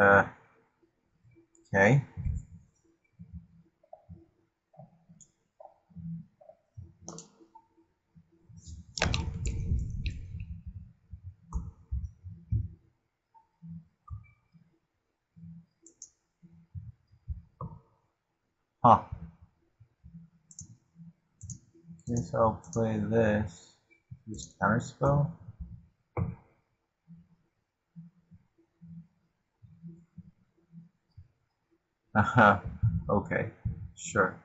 Uh, I'll play this. This counter spell. huh. [LAUGHS] okay, sure.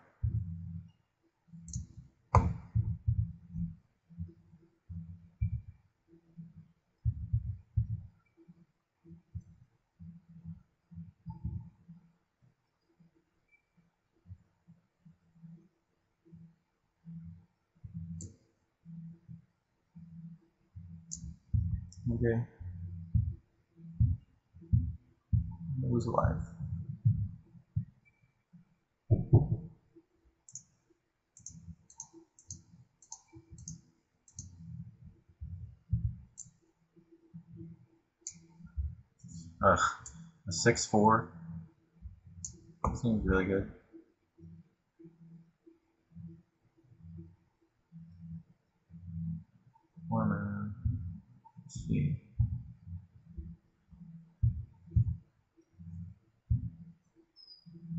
Six four. Seems really good. Warmer. Let's see.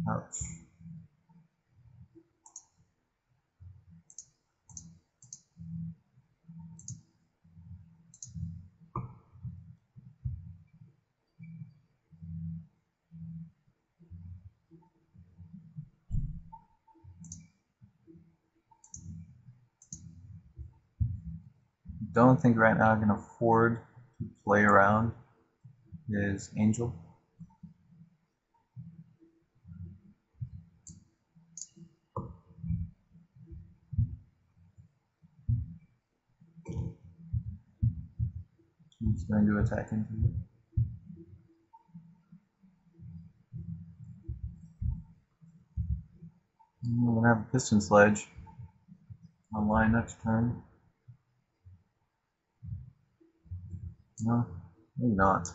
Ouch. Don't think right now I can afford to play around is Angel. He's going to attack it. I'm gonna have a piston sledge online next turn. No, maybe not.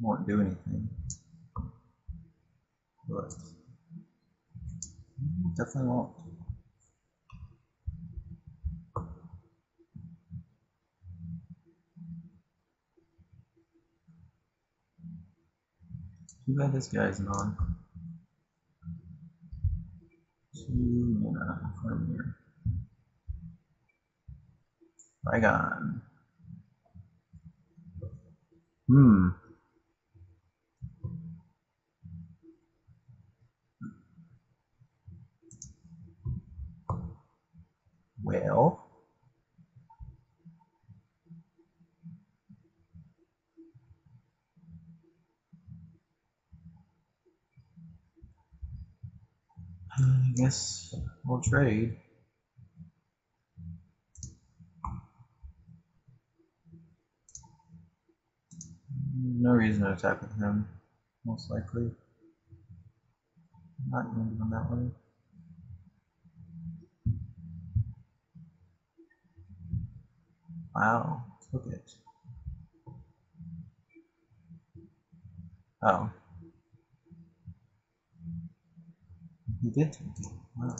Won't do anything. But definitely won't. Too bad this guy's non. Two mana from here. Flygon. Hmm. Well. I guess we'll trade. No reason to attack with him, most likely. Not going to that way. Wow, took it. Oh. He did take it. Wow.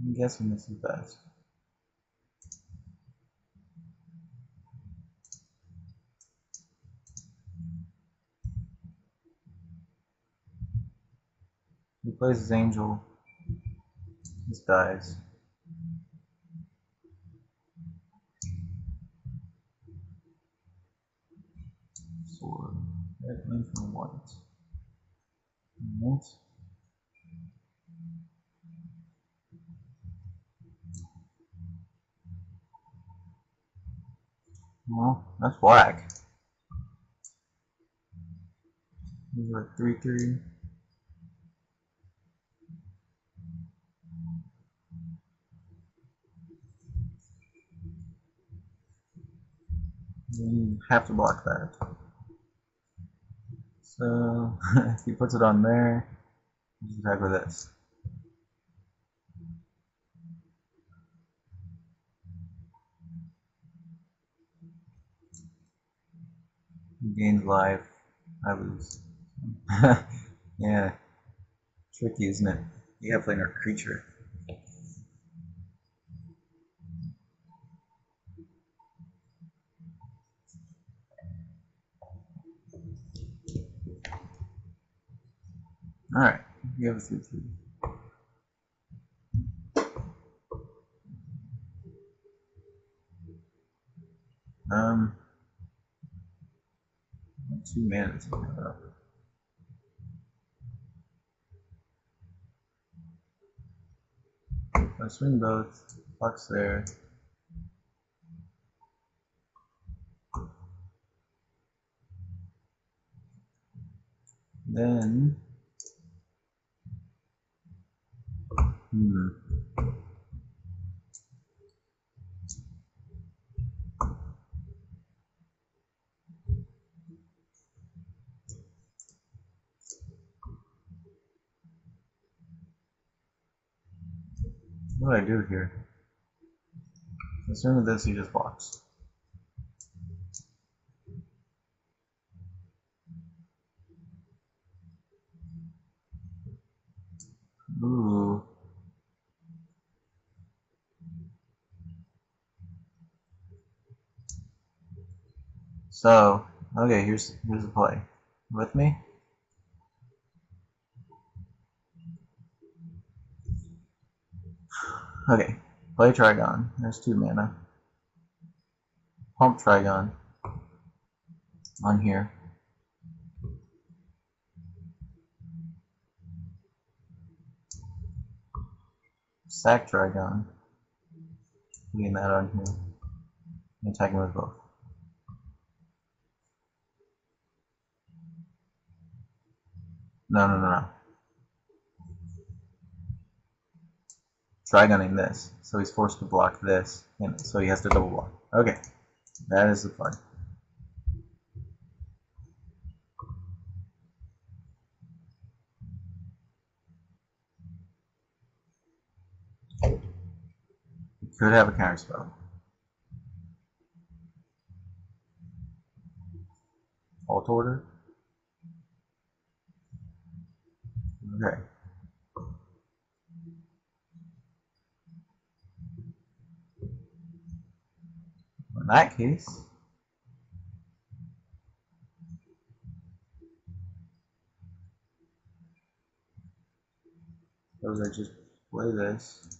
I'm guessing this is best. He plays his angel. This dies. Sword. Red wing from white. Right. Well, that's black. These are three three. You have to block that. So [LAUGHS] if he puts it on there, just attack with this. Gains life. I lose. [LAUGHS] yeah. Tricky, isn't it? You have playing our creature. Alright, Give it three three. Um, two pick it up. I swing both. Flux there. Then, hmm. What do here? Assuming this, he just blocks. Ooh. So, okay, here's here's the play. With me? Okay, play Trigon. There's two mana. Pump Trigon on here. Sack Trigon. Putting that on here. And attacking with both. No, no, no, no. Trygunning this. So he's forced to block this. And so he has to double block. Okay. That is the play. He could have a counter spell. Alt order. Okay. In that case, suppose I just play this.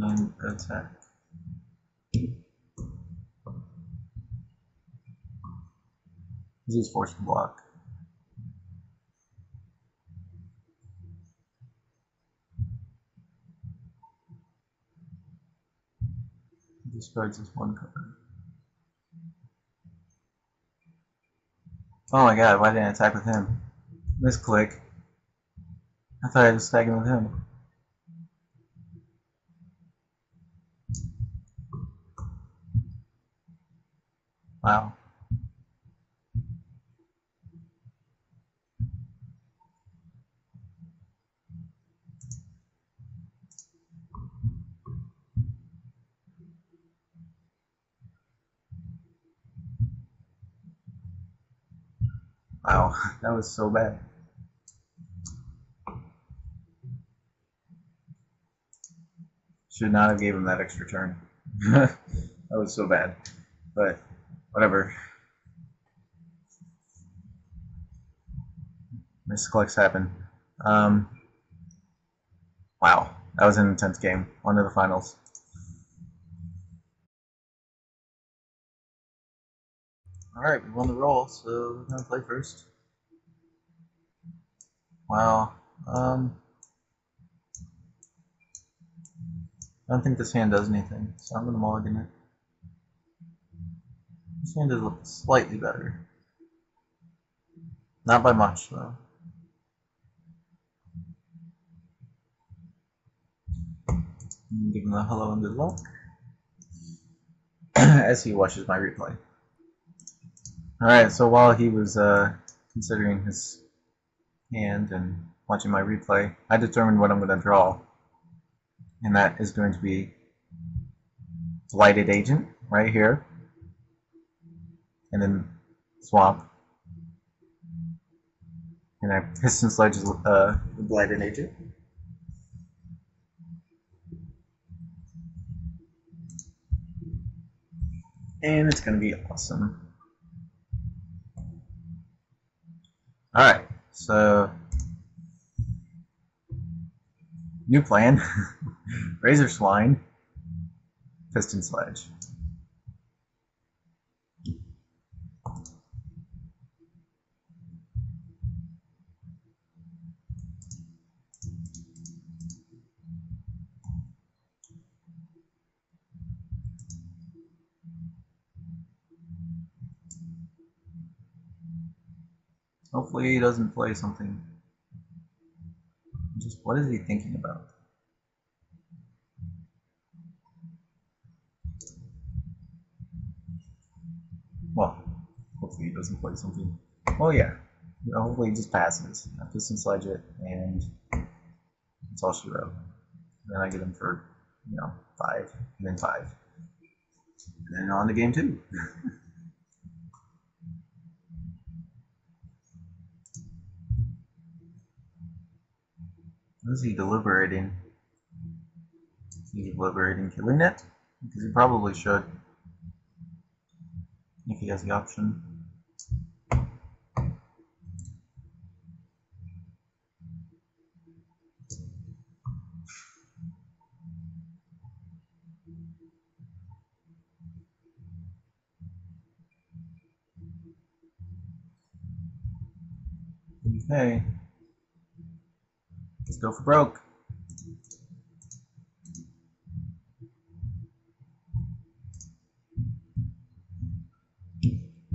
And attack. Forced to block. This one card. Oh my god, why didn't I attack with him? Misclick. I thought I was attacking with him. Wow. Wow, [LAUGHS] that was so bad. Should not have gave him that extra turn. [LAUGHS] that was so bad. But whatever. Misclicks happen. Um, wow, that was an intense game. On to the finals. Alright, we won the roll, so we're gonna play first. Wow. Um I don't think this hand does anything, so I'm gonna mulligan it. This hand is slightly better. Not by much though. Give him a hello and good luck. [CLEARS THROAT] As he watches my replay. Alright, so while he was uh, considering his hand and watching my replay, I determined what I'm going to draw. And that is going to be Blighted Agent right here. And then Swamp. And I piston sledge uh, the blighted agent. And it's gonna be awesome. Alright, so new plan. [LAUGHS] Razor Swine, Piston Sledge. Hopefully he doesn't play something. Just what is he thinking about? Well, hopefully he doesn't play something. Oh, well, yeah. hopefully he just passes. I piston sledge it, and that's all she wrote. Then I get him for, you know, five, and then five. And then on to game two. [LAUGHS] Is he deliberating? Is he deliberating killing it? Because he probably should. If he has the option. Okay. Go for broke.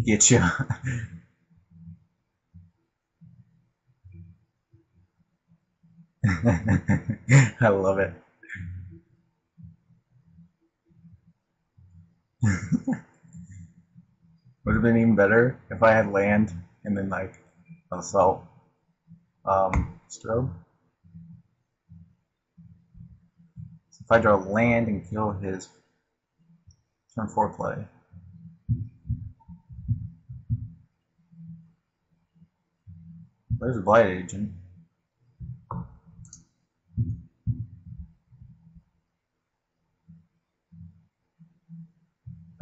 Get you. [LAUGHS] I love it. [LAUGHS] Would have been even better if I had land and then like assault um, strobe. If I draw land and kill his turn 4 play. There's a Blight Agent.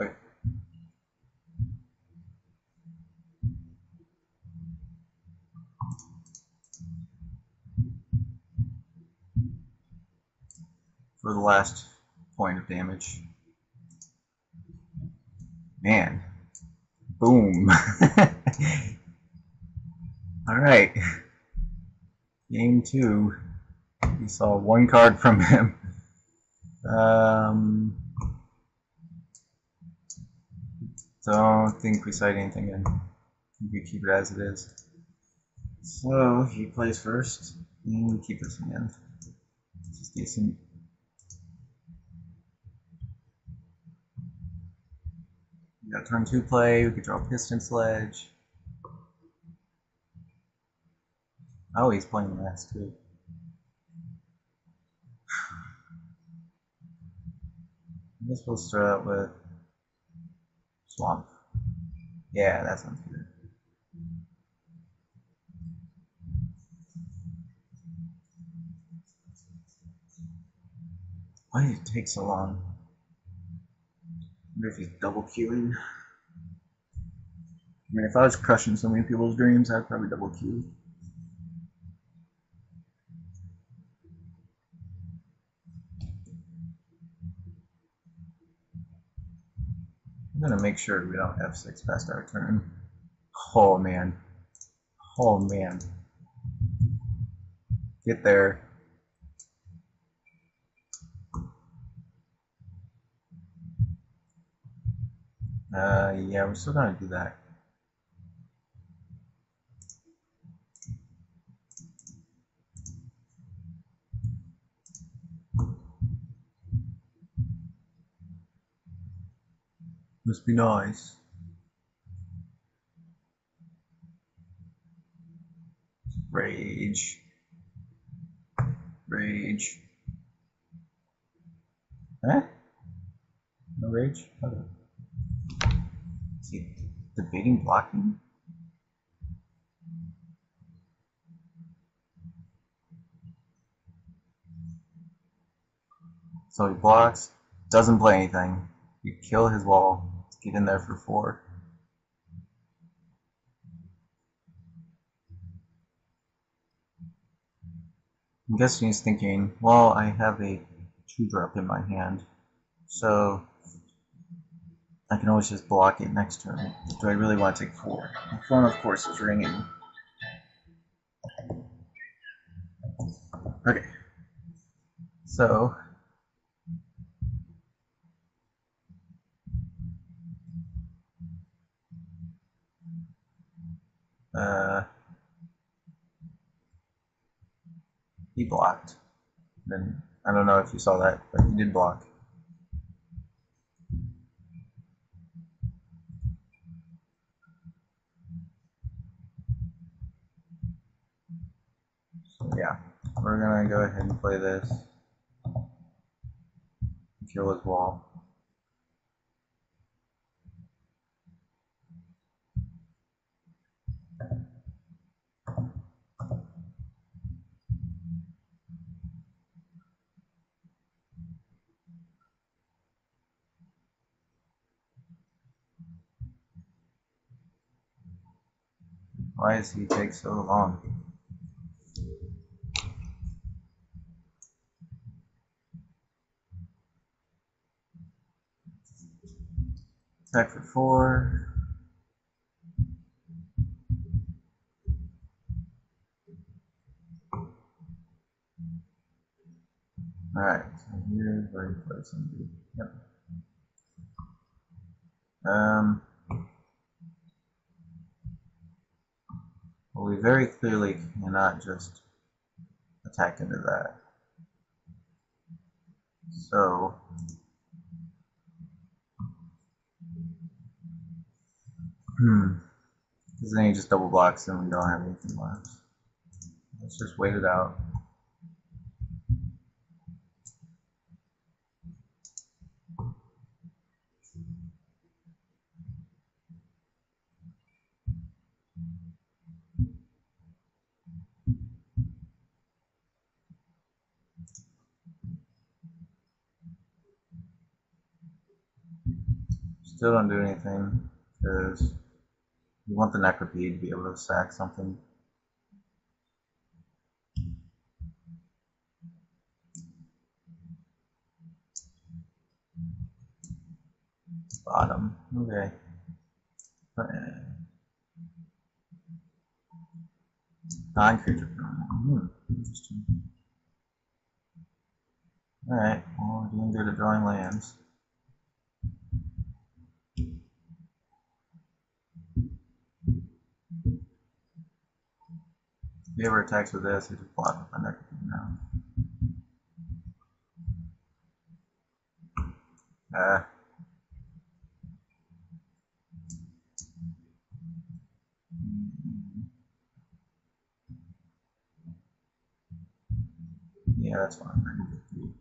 Okay. For the last point of damage. Man. Boom. [LAUGHS] Alright. Game two. We saw one card from him. Um, don't think we sight anything in. We keep it as it is. So he plays first, and we keep this in. It's decent. We got turn two play, we could draw piston sledge. Oh, he's playing last too. I guess we'll start out with swamp. Yeah, that sounds good. Why did it take so long? Wonder if he's double queuing. I mean, if I was crushing so many people's dreams, I'd probably double queue. I'm gonna make sure we don't F6 past our turn. Oh man. Oh man. Get there. Uh, yeah, we're still gonna do that. Must be nice. Rage. Rage. Huh? No rage? Okay debating blocking? So he blocks, doesn't play anything. You kill his wall to get in there for four. I'm guessing he's thinking, well, I have a two drop in my hand, so I can always just block it next turn. Do I really want to take four? My phone, of course, is ringing. Okay. So, uh, he blocked. Then I don't know if you saw that, but he did block. So yeah, we're gonna go ahead and play this. Kill his wall. Why does he take so long? Attack for four. Alright, so here's where he plays somebody. Yep. Um, well, we very clearly cannot just attack into that. So, hmm, because then he just double blocks and we don't have anything left. Let's just wait it out. Still don't do anything because you want the Necropede to be able to sack something. Bottom. Okay. Non-creature. Hmm. Alright, well, we're doing good at drawing lands. If he ever attacks with this, he just block with my neck now. Ah. Yeah, that's fine. I can get through.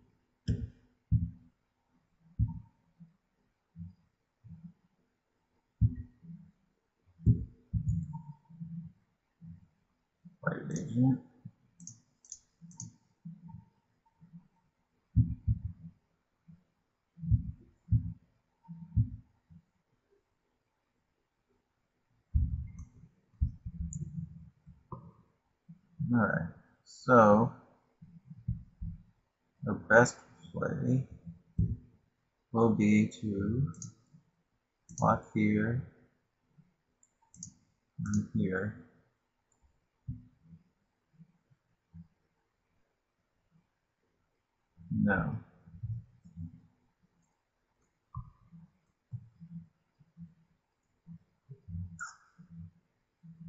Alright, so the best play will be to block here and here. No.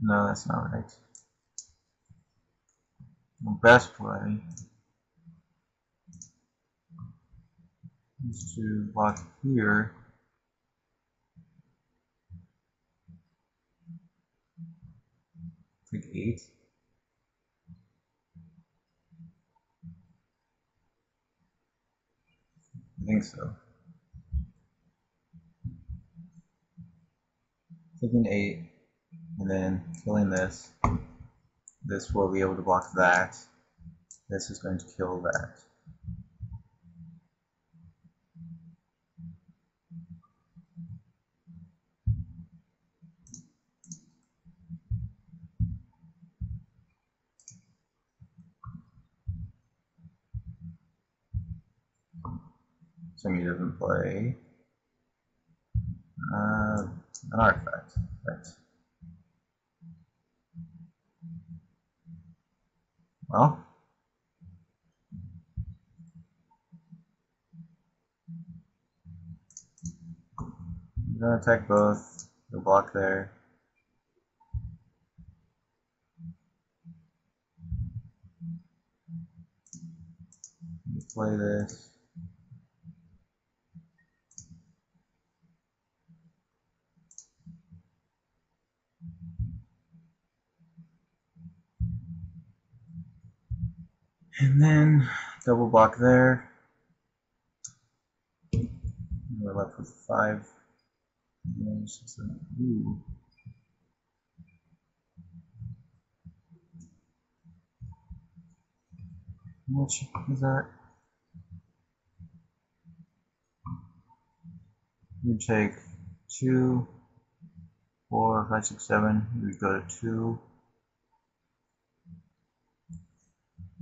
No, that's not right. Best play is to block here. Take eight. I think so. Taking 8, and then killing this. This will be able to block that. This is going to kill that. Assuming he doesn't play uh, an artifact. Right. Well, I'm gonna attack both. The block there. Play this. And then double block there. We're left with five. Ooh. How is that? You take two, four, five, six, seven. We go to two.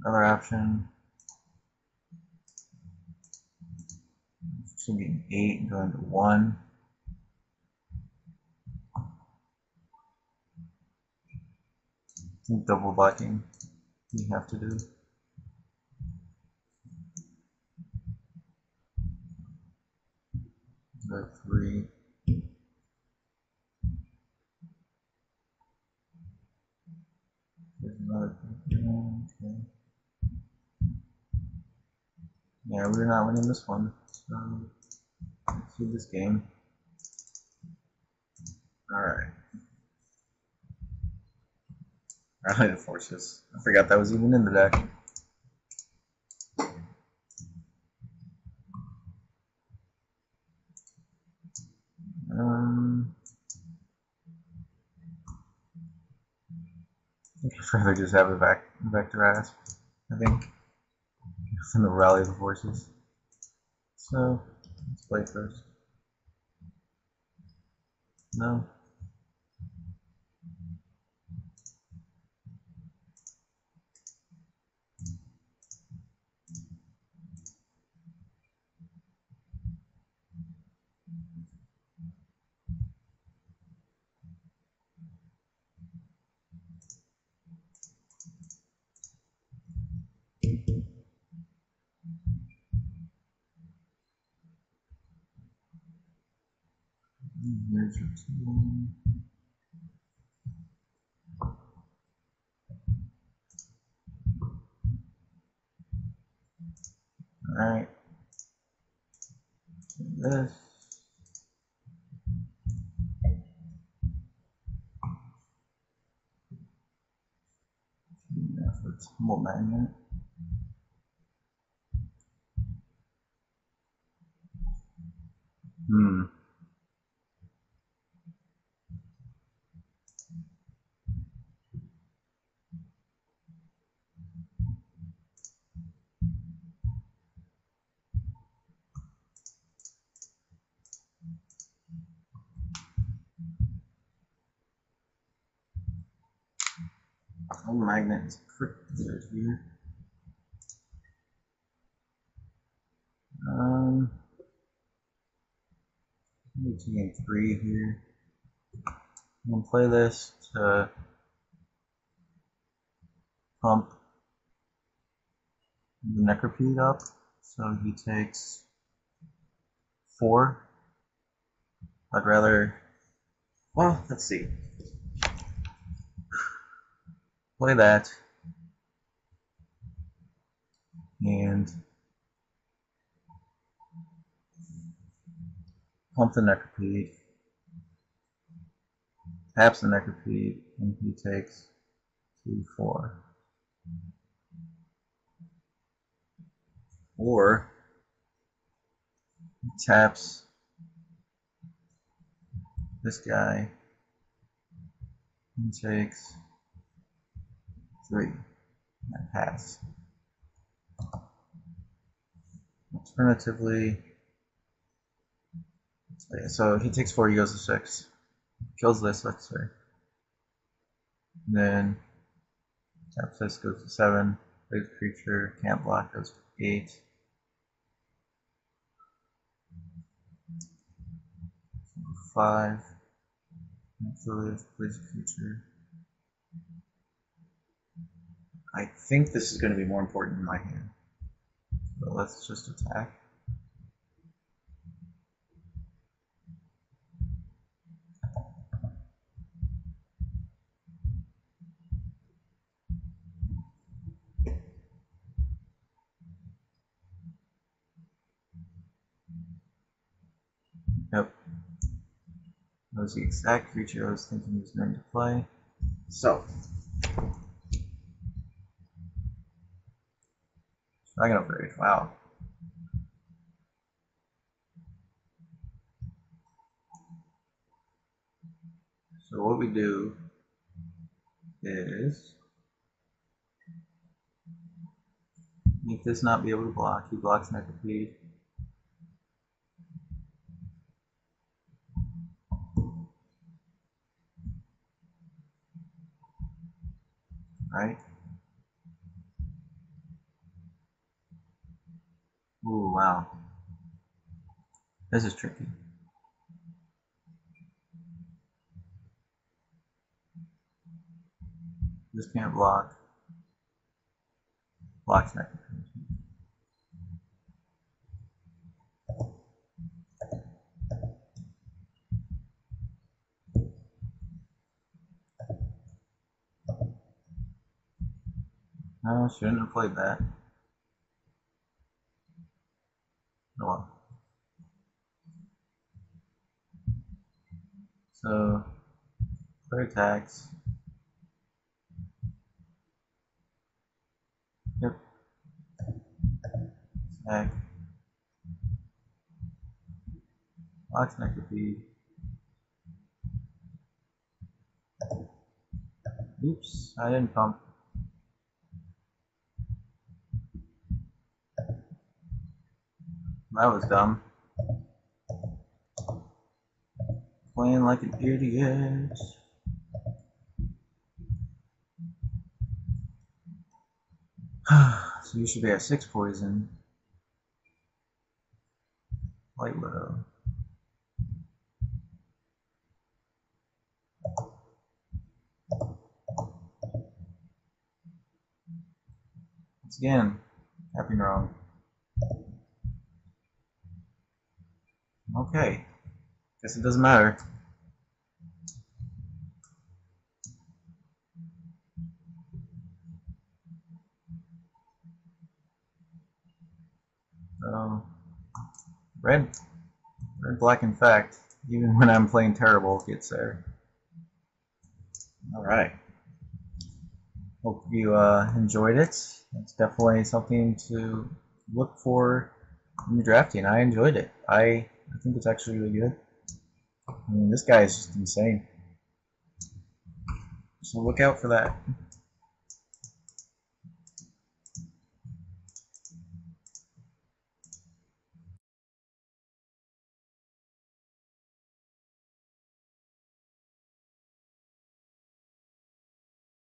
Another option. Should be eight going to one. Double blocking we have to do. The three. There's another. Okay. Yeah, we're not winning this one. So let's do this game. Alright. Rally the forces. I forgot that was even in the deck. Um, I think I'd rather just have a vec vector asp, I think. Than to rally the forces. So, let's play first. No. Your tool. Alright. This. Efforts, more magnet. Hmm. Oh, magnet is pretty good here. Um, maybe two game three here. I'm gonna play this to pump the Necropede up. So he takes four. I'd rather, well, let's see. Play that. And pump the Necropede. Taps the Necropede, and he takes two, four. Or taps this guy and takes 3 and pass. Alternatively, oh so he takes 4, he goes to 6. Kills this, let's say. And then tap this goes to 7. Plays creature, can't block goes to 8. Five. Naturally, plays creature. I think this is going to be more important in my hand. But let's just attack. Yep. That was the exact creature I was thinking was going to play. So. Dragon Upgrade, wow. So what we do is make this not be able to block. He blocks Necropede. right? Ooh, wow. This is tricky. This can't block. Block's not No, shouldn't have played that. Well. So, attacks. Yep. Attack. Locks Necropede. Oops, I didn't pump. That was dumb. Playing like an idiot. [SIGHS] so you should be at six poison. Light low. Once again, tapping wrong. Okay. Guess it doesn't matter. So, red, red, black, in fact, even when I'm playing terrible, gets there. All right. Hope you uh, enjoyed it. It's definitely something to look for in the drafting. I enjoyed it. I I think it's actually really good. I mean, this guy is just insane. So look out for that.